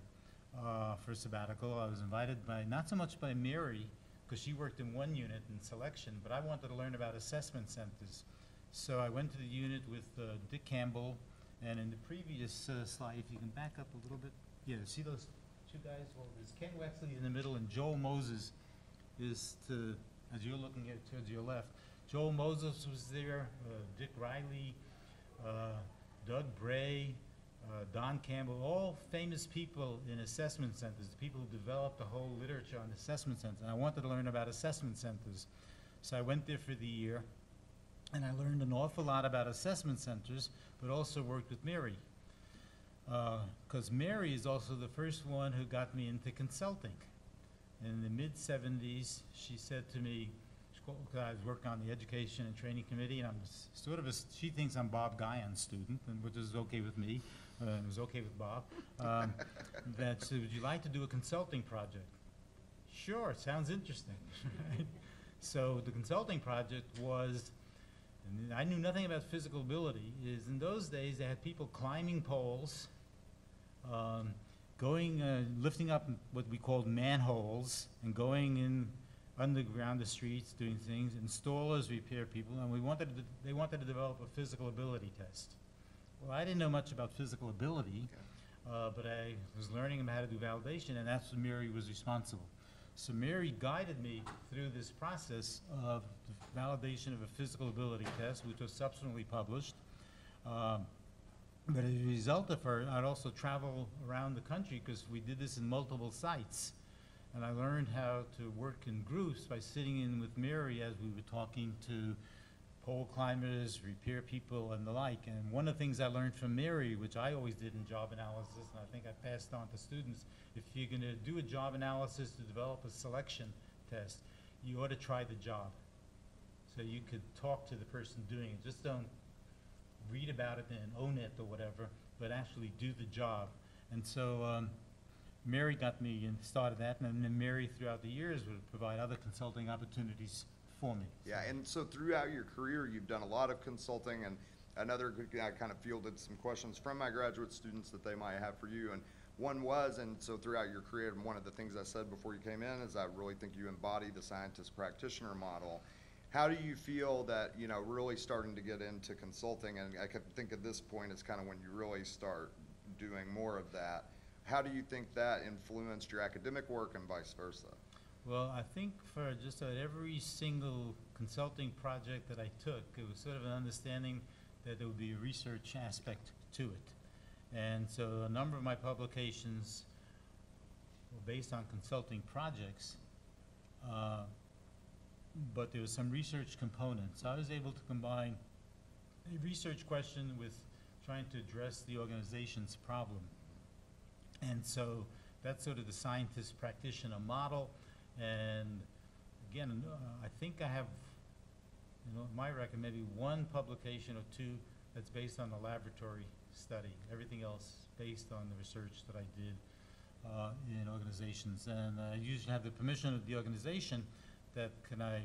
[SPEAKER 2] uh, for sabbatical. I was invited by, not so much by Mary, because she worked in one unit in selection, but I wanted to learn about assessment centers. So I went to the unit with uh, Dick Campbell, and in the previous uh, slide, if you can back up a little bit, yeah, see those two guys? Well, there's Ken Wexley in the middle, and Joel Moses is to, as you're looking at towards your left. Joel Moses was there, uh, Dick Riley, uh, Doug Bray, uh, Don Campbell, all famous people in assessment centers, the people who developed the whole literature on assessment centers. And I wanted to learn about assessment centers. So I went there for the year, and I learned an awful lot about assessment centers, but also worked with Mary. Because Mary is also the first one who got me into consulting. In the mid-seventies, she said to me, I was working on the Education and Training Committee, and I'm sort of a, she thinks I'm Bob Guion's student, and which is okay with me, uh, it was okay with Bob. um, That, said, would you like to do a consulting project? Sure, sounds interesting. right? So the consulting project was, and I knew nothing about physical ability, is in those days, they had people climbing poles, um, going, uh, lifting up what we called manholes, and going in underground the streets, doing things, installers, repair people, and we wanted to, they wanted to develop a physical ability test. Well, I didn't know much about physical ability, uh, but I was learning how to do validation, and that's what Mary was responsible. So Mary guided me through this process of the validation of a physical ability test, which was subsequently published. Um, but as a result of her, I'd also travel around the country because we did this in multiple sites. And I learned how to work in groups by sitting in with Mary as we were talking to pole climbers, repair people, and the like. And one of the things I learned from Mary, which I always did in job analysis, and I think I passed on to students, if you're going to do a job analysis to develop a selection test, you ought to try the job. So you could talk to the person doing it. Just don't read about it and own it or whatever, but actually do the job. And so um, Mary got me and started that, and then Mary throughout the years would provide other consulting opportunities for me.
[SPEAKER 1] Yeah, and so throughout your career, you've done a lot of consulting, and another, good- I kind of fielded some questions from my graduate students that they might have for you, and one was, and so throughout your career, and one of the things I said before you came in is I really think you embody the scientist practitioner model. How do you feel that, you know, really starting to get into consulting, and I could think at this point is kind of when you really start doing more of that. How do you think that influenced your academic work and vice versa?
[SPEAKER 2] Well, I think for just about every single consulting project that I took, it was sort of an understanding that there would be a research aspect to it. And so a number of my publications were based on consulting projects, uh, but there was some research component. So I was able to combine a research question with trying to address the organization's problem. And so that's sort of the scientist practitioner model. And again, uh, I think I have, you know, my record, maybe one publication or two that's based on the laboratory study. Everything else based on the research that I did uh, in organizations. And I usually have the permission of the organization that can I,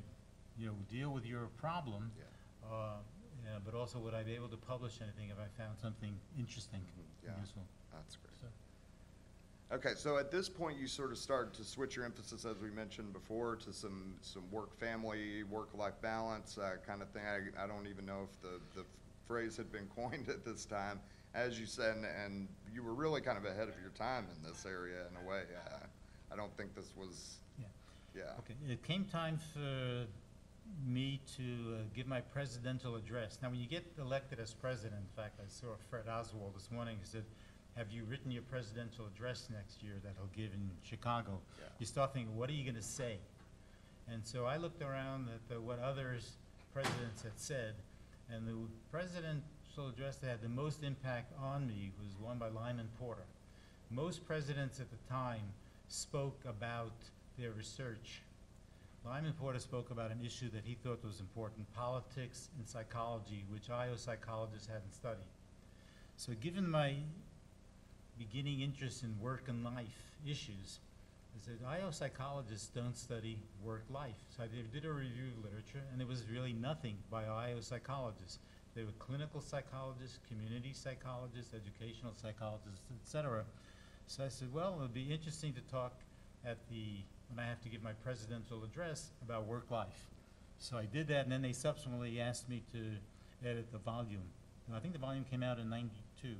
[SPEAKER 2] you know, deal with your problem,
[SPEAKER 1] Yeah.
[SPEAKER 2] uh, yeah, but also would I be able to publish anything if I found something interesting
[SPEAKER 1] Yeah.
[SPEAKER 2] and useful?
[SPEAKER 1] That's great.
[SPEAKER 2] So,
[SPEAKER 1] Okay, so at this point, you sort of start to switch your emphasis, as we mentioned before, to some, some work-family, work-life balance, uh, kind of thing. I, I don't even know if the, the phrase had been coined at this time. As you said, and, and you were really kind of ahead of your time in this area in a way. Uh, I don't think this was,
[SPEAKER 2] yeah.
[SPEAKER 1] yeah.
[SPEAKER 2] Okay, it came time for me to uh, give my presidential address. Now, when you get elected as president, in fact, I saw Fred Oswald this morning, he said, have you written your presidential address next year that he'll give in Chicago?
[SPEAKER 1] Yeah.
[SPEAKER 2] You start thinking, what are you gonna say? And so I looked around at the, what others, presidents had said, and the presidential address that had the most impact on me was one by Lyman Porter. Most presidents at the time spoke about their research. Lyman Porter spoke about an issue that he thought was important, politics and psychology, which IO psychologists hadn't studied. So given my beginning interest in work and life issues, is that IO psychologists don't study work-life. So I did a review of literature, and there was really nothing by IO psychologists. They were clinical psychologists, community psychologists, educational psychologists, et cetera. So I said, well, it'd be interesting to talk at the, when I have to give my presidential address about work-life. So I did that, and then they subsequently asked me to edit the volume. And I think the volume came out in ninety-two.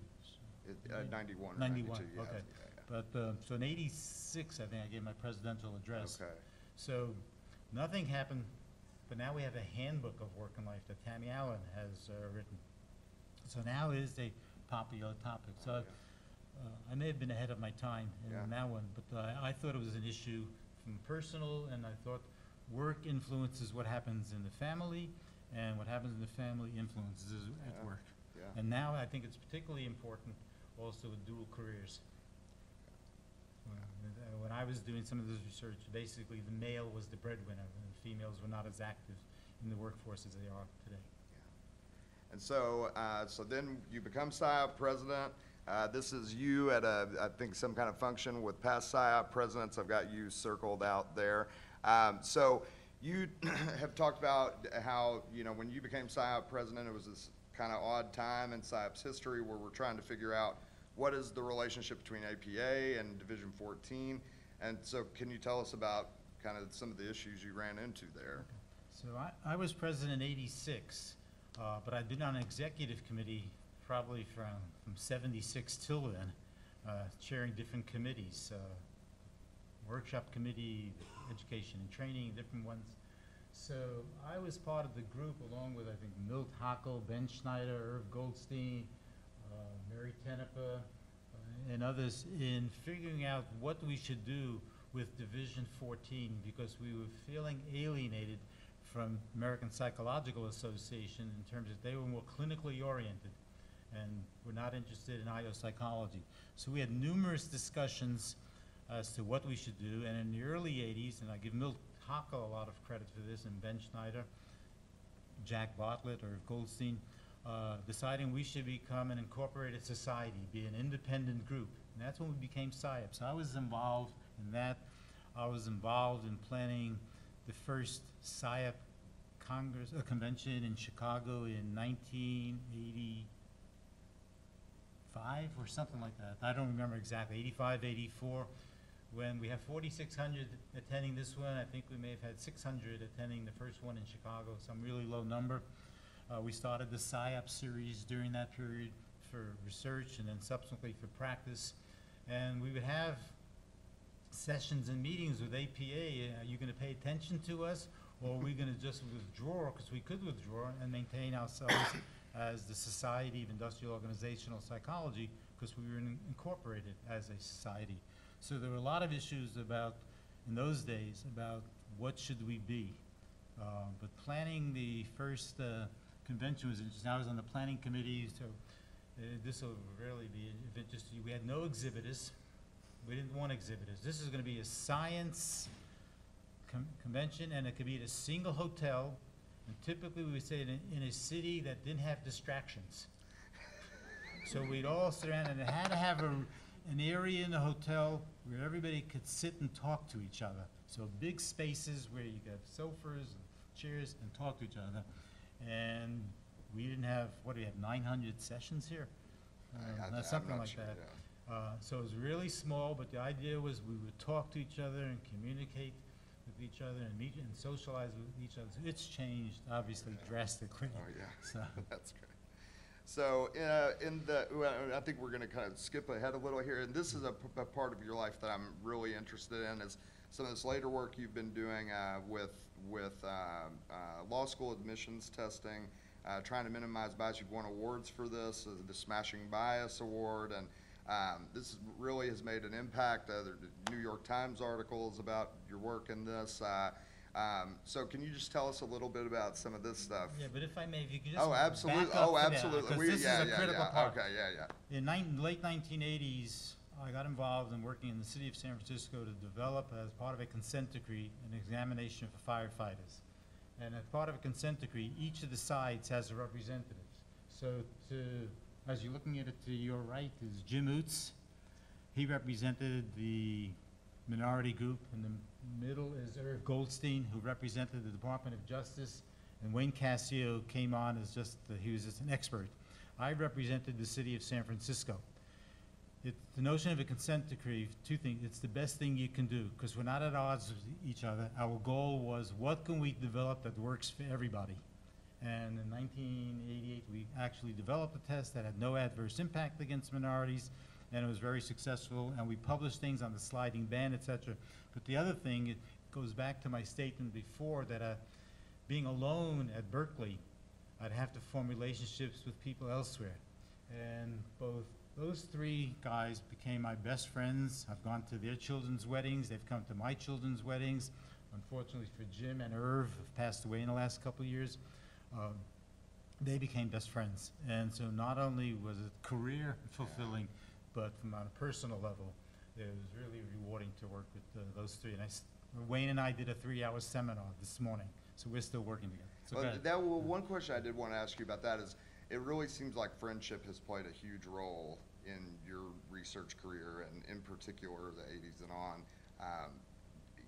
[SPEAKER 1] It, uh, ninety-one or
[SPEAKER 2] 91,
[SPEAKER 1] yeah,
[SPEAKER 2] okay.
[SPEAKER 1] yeah,
[SPEAKER 2] But, uh, so in eighty-six, I think I gave my presidential
[SPEAKER 1] yeah.
[SPEAKER 2] address.
[SPEAKER 1] Okay,
[SPEAKER 2] So, nothing happened, but now we have a handbook of work and life that Tammy Allen has uh, written. So now is a popular topic. So,
[SPEAKER 1] Yeah.
[SPEAKER 2] uh, I may have been ahead of my time
[SPEAKER 1] Yeah.
[SPEAKER 2] in that one, but uh, I thought it was an issue from personal, and I thought work influences what happens in the family, and what happens in the family influences
[SPEAKER 1] Yeah.
[SPEAKER 2] at work.
[SPEAKER 1] yeah.
[SPEAKER 2] And now I think it's particularly important also dual careers. When uh, when I was doing some of this research, basically the male was the breadwinner and females were not as active in the workforce as they are today.
[SPEAKER 1] And so, uh, so then you become SIOP president. Uh, this is you at a, I think, some kind of function with past SIOP presidents. I've got you circled out there. Um, so you have talked about how, you know, when you became SIOP president, it was this kind of odd time in SIOP's history where we're trying to figure out what is the relationship between APA and Division 14. And so can you tell us about kind of some of the issues you ran into there?
[SPEAKER 2] So I, I was president in eighty-six, uh, but I'd been on an executive committee probably from, from seventy-six till then, uh, chairing different committees, uh, workshop committee, education and training, different ones. So I was part of the group along with, I think, Milt Hakel, Ben Schneider, Irv Goldstein, uh, Mary Tenopyr, uh, and others in figuring out what we should do with Division 14 because we were feeling alienated from American Psychological Association in terms that they were more clinically oriented and were not interested in IO psychology. So we had numerous discussions as to what we should do, and in the early 80s, and I give Milt Hakel a lot of credit for this, and Ben Schneider, Jack Bartlett or Goldstein, uh, deciding we should become an incorporated society, be an independent group. And that's when we became SIOP. So I was involved in that. I was involved in planning the first SIOP Congress, uh, convention in Chicago in 1985 or something like that. I don't remember exactly, 85, 84. When we have 4,600 attending this one, I think we may have had 600 attending the first one in Chicago, some really low number. Uh, we started the SIOP series during that period for research and then subsequently for practice. And we would have sessions and meetings with APA. Uh, Are you going to pay attention to us? Or are we going to just withdraw, because we could withdraw and maintain ourselves as the Society of Industrial Organizational Psychology, because we were in- incorporated as a society. So there were a lot of issues about, in those days, about what should we be. Uh, But planning the first uh, convention was interesting. I was on the planning committee, so uh, this will rarely be of interest to you. We had no exhibitors. We didn't want exhibitors. This is gonna be a science con- convention, and it could be at a single hotel. And typically, we would say in a, in a city that didn't have distractions. So we'd all sit around, and it had to have a, an area in the hotel where everybody could sit and talk to each other. So big spaces where you got sofas and chairs and talk to each other. And we didn't have, what do we have, nine hundred sessions here?
[SPEAKER 1] I-
[SPEAKER 2] Uh,
[SPEAKER 1] I- I'm
[SPEAKER 2] Something
[SPEAKER 1] not
[SPEAKER 2] like
[SPEAKER 1] sure,
[SPEAKER 2] that.
[SPEAKER 1] yeah.
[SPEAKER 2] Uh, So it was really small, but the idea was we would talk to each other and communicate with each other and meet and socialize with each other. It's changed, obviously drastically.
[SPEAKER 1] Oh, yeah.
[SPEAKER 2] So,
[SPEAKER 1] That's great. So, uh, in the, I think we're gonna kind of skip ahead a little here, and this is a, part of your life that I'm really interested in, is some of this later work you've been doing, uh, with, with, um, uh, law school admissions testing, uh, trying to minimize bias. You've won awards for this, uh, the Smashing Bias Award, and, um, this really has made an impact. Uh, there New York Times articles about your work in this, uh, um, so can you just tell us a little bit about some of this stuff?
[SPEAKER 2] yeah, but if I may, if you could just
[SPEAKER 1] Oh, absolutely,
[SPEAKER 2] back up
[SPEAKER 1] oh,
[SPEAKER 2] to that,
[SPEAKER 1] absolutely.
[SPEAKER 2] 'cause
[SPEAKER 1] We-
[SPEAKER 2] this is
[SPEAKER 1] yeah,
[SPEAKER 2] a
[SPEAKER 1] yeah,
[SPEAKER 2] critical
[SPEAKER 1] yeah.
[SPEAKER 2] part.
[SPEAKER 1] Okay, yeah, yeah.
[SPEAKER 2] In nine, late nineteen eighties, I got involved in working in the city of San Francisco to develop, as part of a consent decree, an examination for firefighters. And as part of a consent decree, each of the sides has a representative. So to, as you're looking at it to your right is Jim Outtz. He represented the minority group. In the middle is Eric Goldstein, who represented the Department of Justice, and Wayne Cascio came on as just, the- he was just an expert. I represented the city of San Francisco. It, the notion of a consent decree, two things, it's the best thing you can do, because we're not at odds with each other. Our goal was, what can we develop that works for everybody? And in nineteen eighty-eight, we actually developed a test that had no adverse impact against minorities, and it was very successful, and we published things on the sliding band, et cetera. But the other thing, it goes back to my statement before, that, uh, being alone at Berkeley, I'd have to form relationships with people elsewhere. And both those three guys became my best friends. I've gone to their children's weddings, they've come to my children's weddings. Unfortunately for Jim and Irv, have passed away in the last couple of years. Um, They became best friends. And so not only was it career fulfilling, but from on a personal level, it was really rewarding to work with uh, those three. And I s Wayne and I did a three-hour seminar this morning, so we're still working together. So
[SPEAKER 1] Well,
[SPEAKER 2] ahead.
[SPEAKER 1] that, well, one question I did want to ask you about that is, it really seems like friendship has played a huge role in your research career, and in particular, the eighties and on. Um,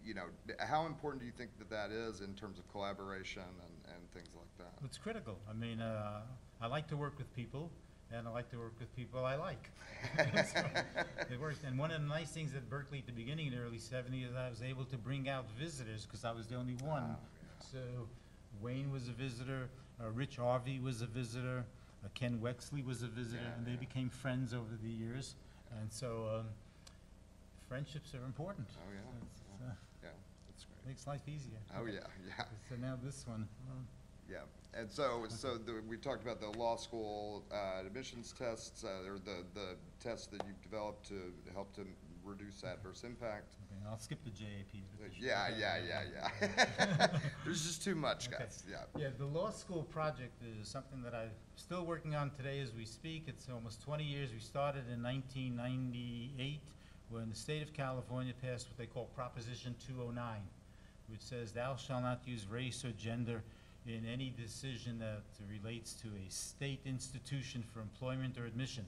[SPEAKER 1] You know, d- how important do you think that that is in terms of collaboration and, and things like that?
[SPEAKER 2] It's critical. I mean, uh, I like to work with people, and I like to work with people I like. So, It works. And one of the nice things at Berkeley at the beginning, in the early seventies, I was able to bring out visitors, because I was the only one.
[SPEAKER 1] Oh, yeah.
[SPEAKER 2] So Wayne was a visitor, uh, Rich Harvey was a visitor, uh, Ken Wexley was a visitor,
[SPEAKER 1] Yeah,
[SPEAKER 2] and they
[SPEAKER 1] yeah.
[SPEAKER 2] became friends over the years. And so, um, friendships are important.
[SPEAKER 1] Oh, yeah, yeah.
[SPEAKER 2] uh,
[SPEAKER 1] Yeah, that's great.
[SPEAKER 2] Makes life easier.
[SPEAKER 1] Oh, yeah, yeah.
[SPEAKER 2] So now this one, um,
[SPEAKER 1] Yeah, and so, so the, we talked about the law school, uh, admissions tests, uh, or the, the tests that you've developed to help to reduce adverse impact.
[SPEAKER 2] okay, I'll skip the JAP.
[SPEAKER 1] Yeah, yeah, yeah, yeah. There's just too much,
[SPEAKER 2] Okay.
[SPEAKER 1] guys, yeah.
[SPEAKER 2] Yeah, the law school project is something that I'm still working on today as we speak. It's almost twenty years. We started in nineteen ninety-eight, when the state of California passed what they call Proposition two oh nine, which says thou shalt not use race or gender in any decision that relates to a state institution for employment or admission.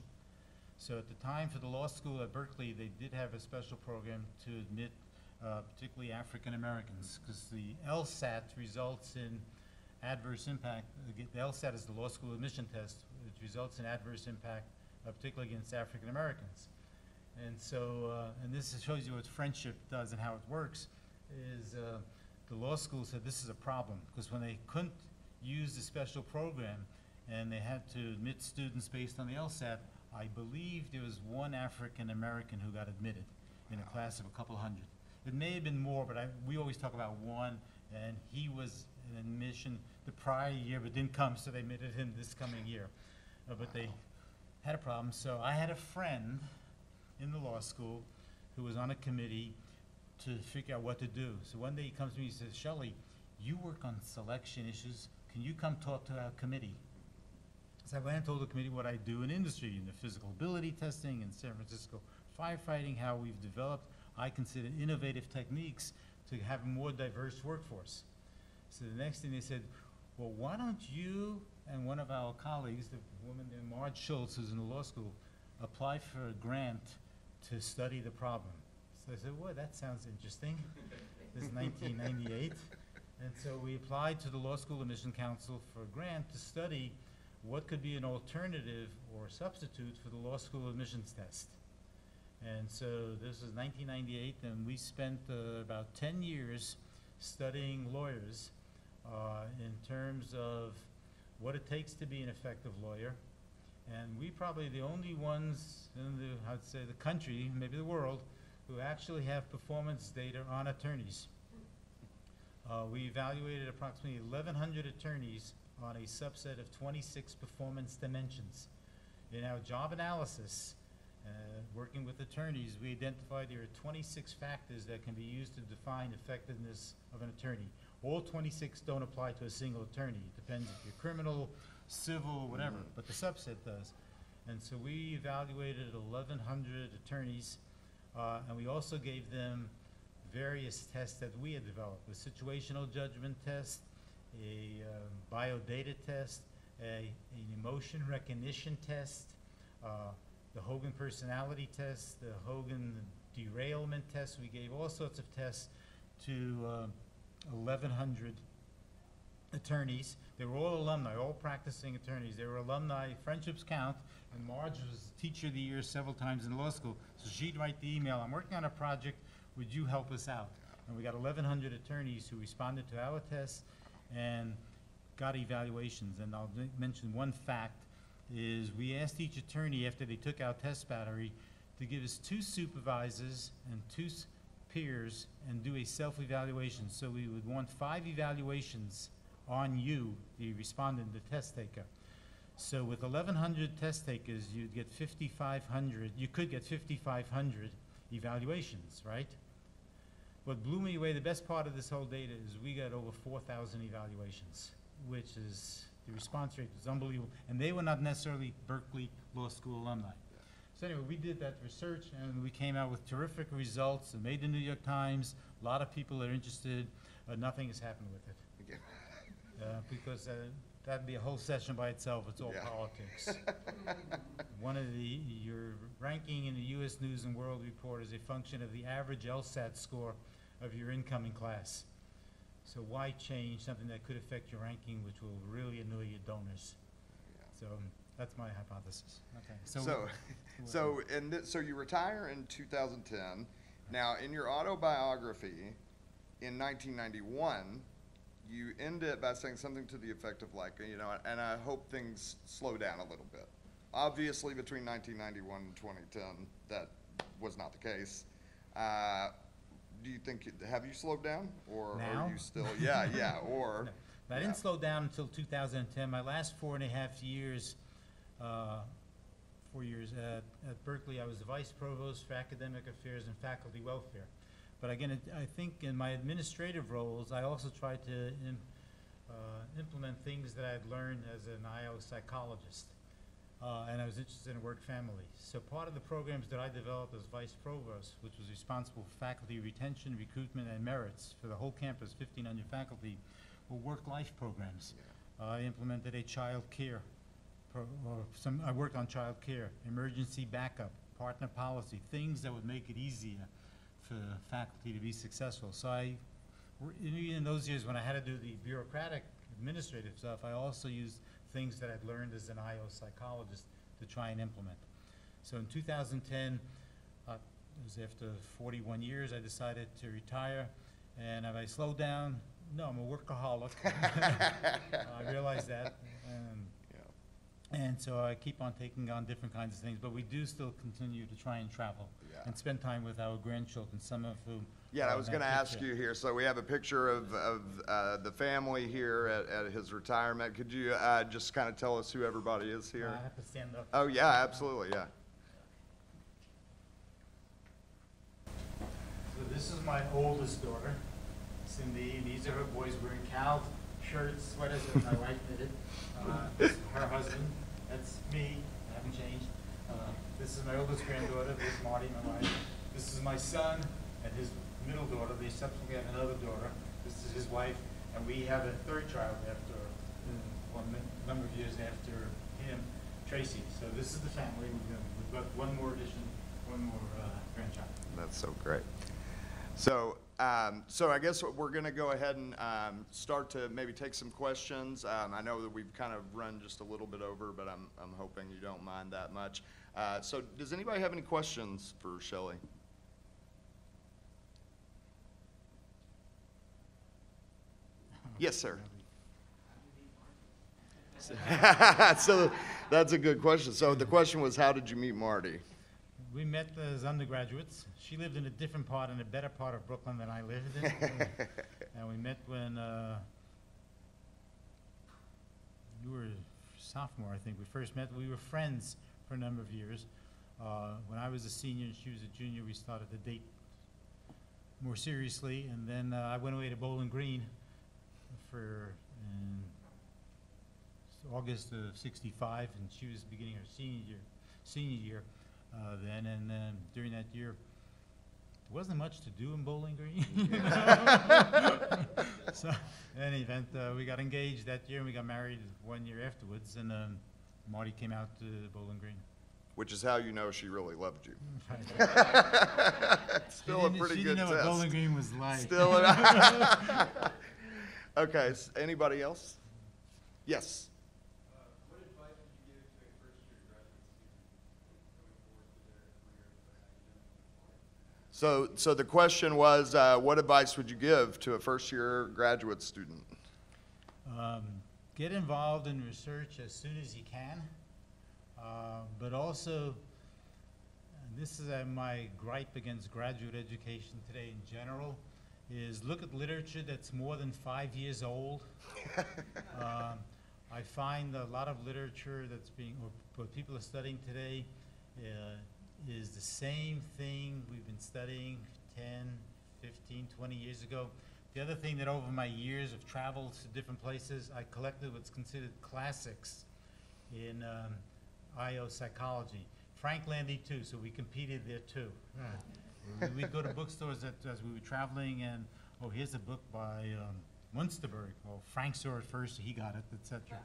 [SPEAKER 2] So at the time for the law school at Berkeley, they did have a special program to admit uh, particularly African Americans, because the LSAT results in adverse impact. The LSAT is the law school admission test, which results in adverse impact, uh, particularly against African Americans. And so, uh, and this shows you what friendship does and how it works, is uh, the law school said this is a problem, because when they couldn't use the special program and they had to admit students based on the LSAT, I believe there was one African American who got admitted in a class of a couple hundred. It may have been more, but I, we always talk about one, and he was an admission the prior year, but didn't come, so they admitted him this coming year. Uh, but they had a problem, so I had a friend in the law school who was on a committee to figure out what to do. So one day he comes to me, he says, Shelley, you work on selection issues, can you come talk to our committee? So I went and told the committee what I do in industry, in the physical ability testing in San Francisco firefighting, how we've developed, I consider innovative techniques to have a more diverse workforce. So the next thing they said, well, why don't you and one of our colleagues, the woman named Marge Shultz, who's in the law school, apply for a grant to study the problem? So I said, well, that sounds interesting. This is nineteen ninety-eight. And so we applied to the Law School Admission Council for a grant to study what could be an alternative or substitute for the law school admissions test. And so this is nineteen ninety-eight, and we spent uh, about ten years studying lawyers uh, in terms of what it takes to be an effective lawyer. And we probably the only ones in the, I'd say, the country, maybe the world, who actually have performance data on attorneys. Uh, we evaluated approximately eleven hundred attorneys on a subset of twenty-six performance dimensions. In our job analysis, uh, working with attorneys, we identified there are twenty-six factors that can be used to define effectiveness of an attorney. All twenty-six don't apply to a single attorney. It depends if you're criminal, civil, whatever, but the subset does. And so we evaluated eleven hundred attorneys, uh, and we also gave them various tests that we had developed, a situational judgment test, a um, biodata test, a, an emotion recognition test, uh, the Hogan personality test, the Hogan derailment test. We gave all sorts of tests to uh, 1,100 attorneys. They were all alumni, all practicing attorneys. They were alumni, friendships count, and Marge was teacher of the year several times in law school. So she'd write the email, I'm working on a project, would you help us out? And we got 1,100 attorneys who responded to our tests and got evaluations. And I'll mention one fact, is we asked each attorney after they took our test battery to give us two supervisors and two peers and do a self-evaluation. So we would want five evaluations on you, the respondent, the test taker. So with eleven hundred test takers, you'd get fifty-five hundred, you could get fifty-five hundred evaluations, right? What blew me away, the best part of this whole data is we got over four thousand evaluations, which is, the response rate was unbelievable. And they were not necessarily Berkeley Law School alumni. So anyway, we did that research and we came out with terrific results. It made the New York Times. A lot of people are interested. Uh, nothing has happened with it. Uh, because uh, that'd be a whole session by itself. It's all
[SPEAKER 1] Yeah.
[SPEAKER 2] politics. One of the, your ranking in the U.S. News and World Report is a function of the average LSAT score of your incoming class. So why change something that could affect your ranking, which will really annoy your donors? So um, that's my hypothesis. Okay.
[SPEAKER 1] So, so, and thi- so you retire in 2010. Now, in your autobiography, in 1991, you end it by saying something to the effect of like, you know, and I hope things slow down a little bit. Obviously, between 1991 and 2010, that was not the case. Uh, do you think, have you slowed down, or
[SPEAKER 2] Now?
[SPEAKER 1] are you still? Yeah, yeah, or
[SPEAKER 2] No, I
[SPEAKER 1] yeah.
[SPEAKER 2] didn't slow down until 2010. My last four and a half years, uh, four years at, at Berkeley, I was the vice provost for academic affairs and faculty welfare. But again, it- I think in my administrative roles, I also tried to uh, implement things that I had learned as an IO psychologist. Uh, and I was interested in work family. So part of the programs that I developed as vice provost, which was responsible for faculty retention, recruitment, and merits for the whole campus, 1,500 faculty, were work-life programs. I implemented a child care, pro- or some, I worked on child care, emergency backup, partner policy, things that would make it easier for faculty to be successful. So I, in, those years when I had to do the bureaucratic administrative stuff, I also used things that I'd learned as an IO psychologist to try and implement. So in 2010, uh, it was after 41 years, I decided to retire. And have I slowed down? No, I'm a workaholic. I realize that. And. And so I keep on taking on different kinds of things, but we do still continue to try and travel
[SPEAKER 1] Yeah.
[SPEAKER 2] and spend time with our grandchildren, some of whom.
[SPEAKER 1] Yeah, I was
[SPEAKER 2] that
[SPEAKER 1] gonna ask
[SPEAKER 2] picture.
[SPEAKER 1] you here, so we have a picture of, of, uh, the family here at, at his retirement. Could you, uh, just kind of tell us who everybody is here?
[SPEAKER 2] I have to stand up.
[SPEAKER 1] Oh, yeah, absolutely, yeah.
[SPEAKER 2] So this is my oldest daughter, Cindy, and these are her boys We're in cow shirts, sweaters that my wife knitted. Uh, her husband, that's me, I haven't changed. Uh, This is my oldest granddaughter, this is Marty, my wife. This is my son and his middle daughter, they subsequently have another daughter. This is his wife, and we have a third child after, uh, one number of years after him, Tracy. So this is the family, we've got one more addition, one more uh, grandchild.
[SPEAKER 1] That's so great. So, um, so I guess we're gonna go ahead and, um, start to maybe take some questions. Um, I know that we've kind of run just a little bit over, but I'm, I'm hoping you don't mind that much. Uh, so does anybody have any questions for Shelley? Yes, sir. So, that's a good question. So the question was, how did you meet Marty?
[SPEAKER 2] We met as undergraduates. She lived in a different part, in a better part of Brooklyn than I lived in. and we met when uh, you were a sophomore, I think. We first met. We were friends for a number of years. Uh, when I was a senior and she was a junior, we started to date more seriously. And then uh, I went away to Bowling Green for in August of '65, and she was beginning her senior year. Senior year uh, then, and then during that year, there wasn't much to do in Bowling Green. so, in any event, uh, we got engaged that year, and we got married one year afterwards, and um, Marty came out to Bowling Green.
[SPEAKER 1] which is how you know she really loved you.
[SPEAKER 2] She
[SPEAKER 1] Still a
[SPEAKER 2] didn't-
[SPEAKER 1] pretty
[SPEAKER 2] she
[SPEAKER 1] good
[SPEAKER 2] didn't know what Bowling
[SPEAKER 1] test.
[SPEAKER 2] Green was like.
[SPEAKER 1] Still, a- okay, s- anybody else? Yes.
[SPEAKER 3] What advice would you give to a first-year graduate student going forward to their career as academic?
[SPEAKER 1] So, so the question was, uh, what advice would you give to a first-year graduate student?
[SPEAKER 2] Um, Get involved in research as soon as you can, uh, but also, and this is uh, my gripe against graduate education today in general, is look at literature that's more than five years old. Um, I find a lot of literature that's being, or what people are studying today, uh, is the same thing we've been studying 10, 15, 20 years ago. The other thing that over my years of travel to different places, I collected what's considered classics in um, IO psychology. Frank Landy too, so we competed there too. We- We'd go to bookstores that, as we were traveling and, oh, here's a book by um, Munsterberg. Well, Frank saw it first, he got it, et cetera.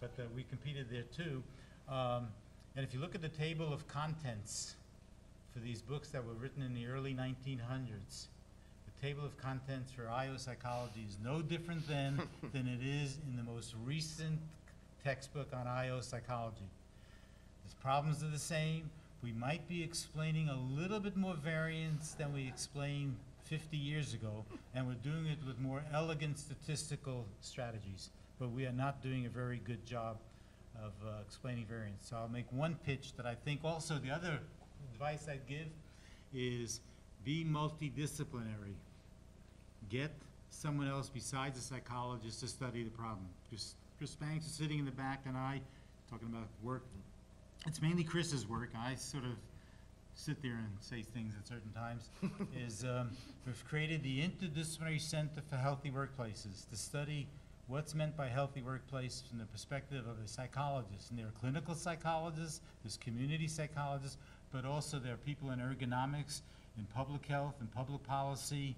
[SPEAKER 2] But uh, we competed there too. Um, And if you look at the table of contents for these books that were written in the early 1900s, the table of contents for IO psychology is no different than, than it is in the most recent textbook on IO psychology. The problems are the same. We might be explaining a little bit more variance than we explained 50 years ago, and we're doing it with more elegant statistical strategies. But we are not doing a very good job of uh, explaining variance. So I'll make one pitch that I think also the other advice I'd give is be multidisciplinary. Get someone else besides a psychologist to study the problem. Chris, Chris Banks is sitting in the back and I, talking about work, it's mainly Chris's work, I sort of sit there and say things at certain times, is, um, we've created the Interdisciplinary Center for Healthy Workplaces to study what's meant by healthy workplace from the perspective of a psychologist. And there are clinical psychologists, there's community psychologists, but also there are people in ergonomics, in public health, in public policy,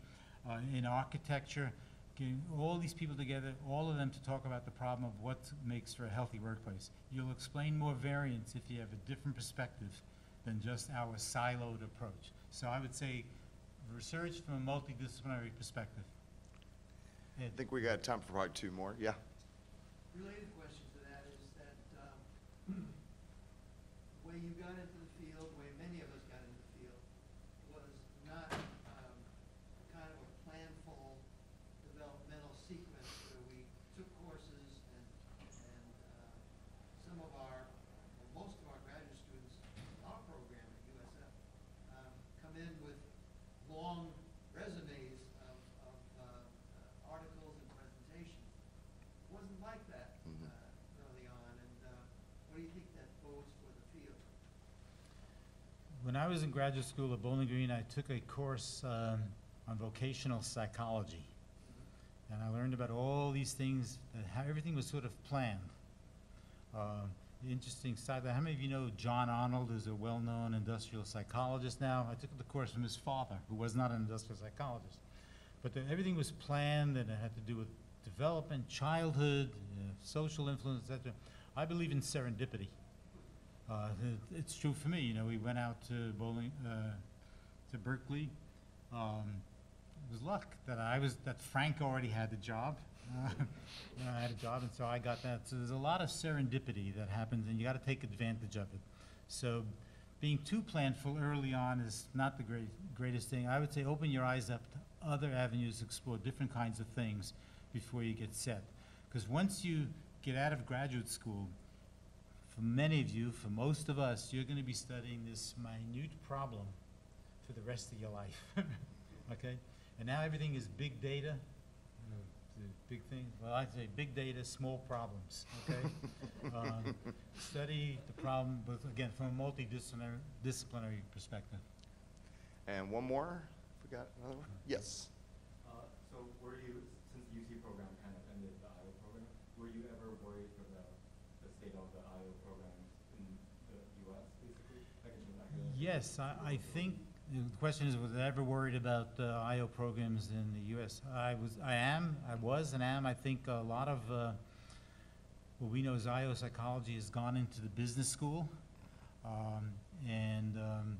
[SPEAKER 2] uh, in architecture, getting all these people together, all of them to talk about the problem of what makes for a healthy workplace. You'll explain more variance if you have a different perspective than just our siloed approach. So I would say research from a multidisciplinary perspective.
[SPEAKER 1] I think we got time for probably two more, yeah.
[SPEAKER 4] Related question to that is that, um, the way you got into the field, the way many of us got into the field, was not, um, kind of a planful developmental sequence where we took courses and, and, uh, some of our, well, most of our graduate students in our program at USF, um, come in with long resumes of, of, uh, uh, articles and presentations. It Wasn't like that,
[SPEAKER 1] Mhm.
[SPEAKER 4] uh, early on, and, uh, what do you think that bodes for the field?
[SPEAKER 2] When I was in graduate school at Bowling Green, I took a course um, on vocational psychology. And I learned about all these things, that how everything was sort of planned. Um, the interesting side, how many of you know John Arnold is a well-known industrial psychologist now? I took the course from his father, who was not an industrial psychologist. But the, everything was planned and it had to do with development, childhood, uh, social influence, etc. I believe in serendipity. Uh, it- It's true for me, you know, we went out to bowling, uh, to Berkeley. Um, It was luck that I was, that Frank already had the job. I had a job, and so I got that. So there's a lot of serendipity that happens, and you gotta take advantage of it. So being too planful early on is not the great, greatest thing. I would say open your eyes up to other avenues, explore different kinds of things before you get set. Because once you get out of graduate school, for many of you, for most of us, you're gonna be studying this minute problem for the rest of your life, okay? And now everything is big data, you know, big thing, well, I'd say big data, small problems, okay? Um, Study the problem, but again, from a multidisciplinary, disciplinary perspective.
[SPEAKER 1] And one more, if we got another one? Yes.
[SPEAKER 3] Uh, so were you, since the UC program kind of ended the IO program, were you ever worried for the, the state of the IO programs in the US, basically? Like in terms of academic-
[SPEAKER 2] Yes, I, I think, the question is, was I ever worried about uh, IO programs in the US? I was, I am, I was and am, I think a lot of, uh, what we know as IO psychology has gone into the business school. Um, and um,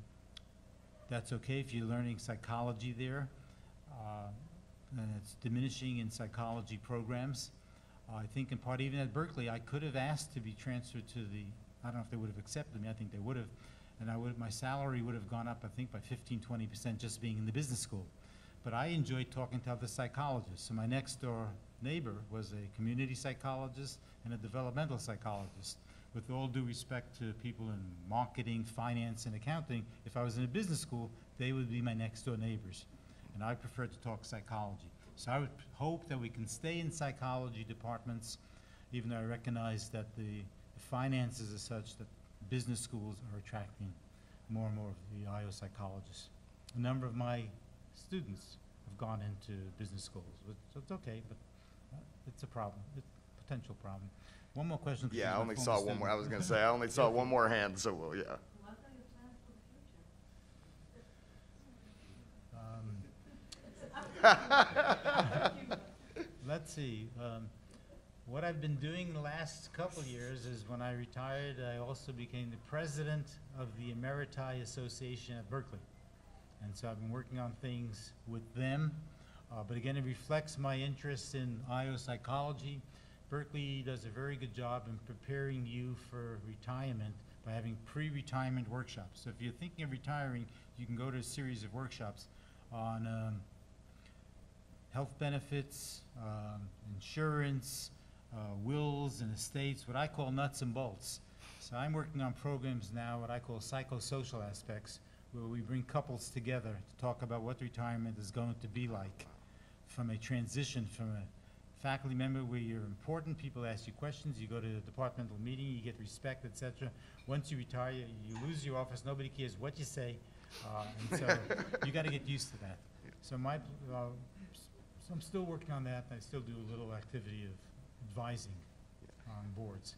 [SPEAKER 2] that's okay if you're learning psychology there. Uh, and it's diminishing in psychology programs. I think in part, even at Berkeley, I could have asked to be transferred to the, I don't know if they would have accepted me, I think they would have. And I would, my salary would have gone up, I think, by 15, 20% just being in the business school. But I enjoyed talking to other psychologists. So my next door neighbor was a community psychologist and a developmental psychologist. With all due respect to people in marketing, finance, and accounting, if I was in a business school, they would be my next door neighbors. And I prefer to talk psychology. So I would hope that we can stay in psychology departments, even though I recognize that the the finances are such that business schools are attracting more and more of the IO psychologists. A number of my students have gone into business schools, but, so it's okay, but uh, it's a problem, it's a potential problem. One more question.
[SPEAKER 1] Yeah, I only saw one more, I was gonna say, I only saw one more hand, so, well, yeah.
[SPEAKER 5] What are your plans for the future?
[SPEAKER 2] Um, Let's see, um, what I've been doing the last couple years is when I retired, I also became the president of the Emeriti Association at Berkeley. And so I've been working on things with them, uh, but again, it reflects my interest in IO psychology. Berkeley does a very good job in preparing you for retirement by having pre-retirement workshops. So if you're thinking of retiring, you can go to a series of workshops on, um, health benefits, um, insurance, uh, wills and estates, what I call nuts and bolts. So I'm working on programs now, what I call psychosocial aspects, where we bring couples together to talk about what retirement is going to be like from a transition from a faculty member where you're important, people ask you questions, you go to a departmental meeting, you get respect, etc. Once you retire, you you lose your office, nobody cares what you say, uh, and so you gotta get used to that. So my, uh, so I'm still working on that, and I still do a little activity of advising on boards.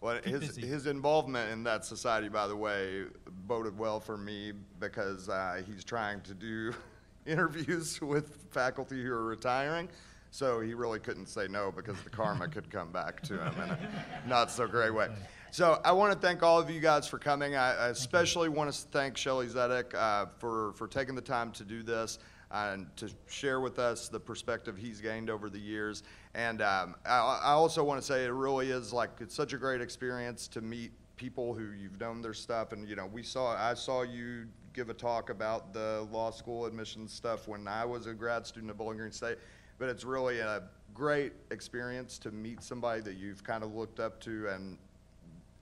[SPEAKER 1] Well,
[SPEAKER 2] Keep
[SPEAKER 1] his,
[SPEAKER 2] busy.
[SPEAKER 1] his involvement in that society, by the way, boded well for me because uh, he's trying to do interviews with faculty who are retiring. So he really couldn't say no because the karma could come back to him in a not so great way. So I want to thank all of you guys for coming. I I especially want to thank Shelley Zedeck uh, for, for taking the time to do this and to share with us the perspective he's gained over the years. And um, I, I also want to say it really is like it's such a great experience to meet people who you've known their stuff. And you know, we saw I saw you give a talk about the law school admissions stuff when I was a grad student at Bowling Green State. But it's really a great experience to meet somebody that you've kind of looked up to and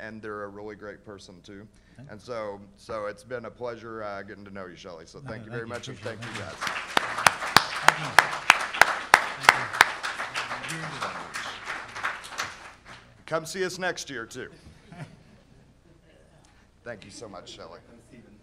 [SPEAKER 1] and they're a really great person too. And so, so it's been a pleasure uh, getting to know you, Shelley. So
[SPEAKER 2] No,
[SPEAKER 1] thank you
[SPEAKER 2] thank
[SPEAKER 1] very
[SPEAKER 2] you.
[SPEAKER 1] much, and
[SPEAKER 2] Appreciate
[SPEAKER 1] thank
[SPEAKER 2] it.
[SPEAKER 1] you guys.
[SPEAKER 2] Thank you.
[SPEAKER 1] Come see us next year too. Thank you so much, Shelley.
[SPEAKER 3] I'm Stephen.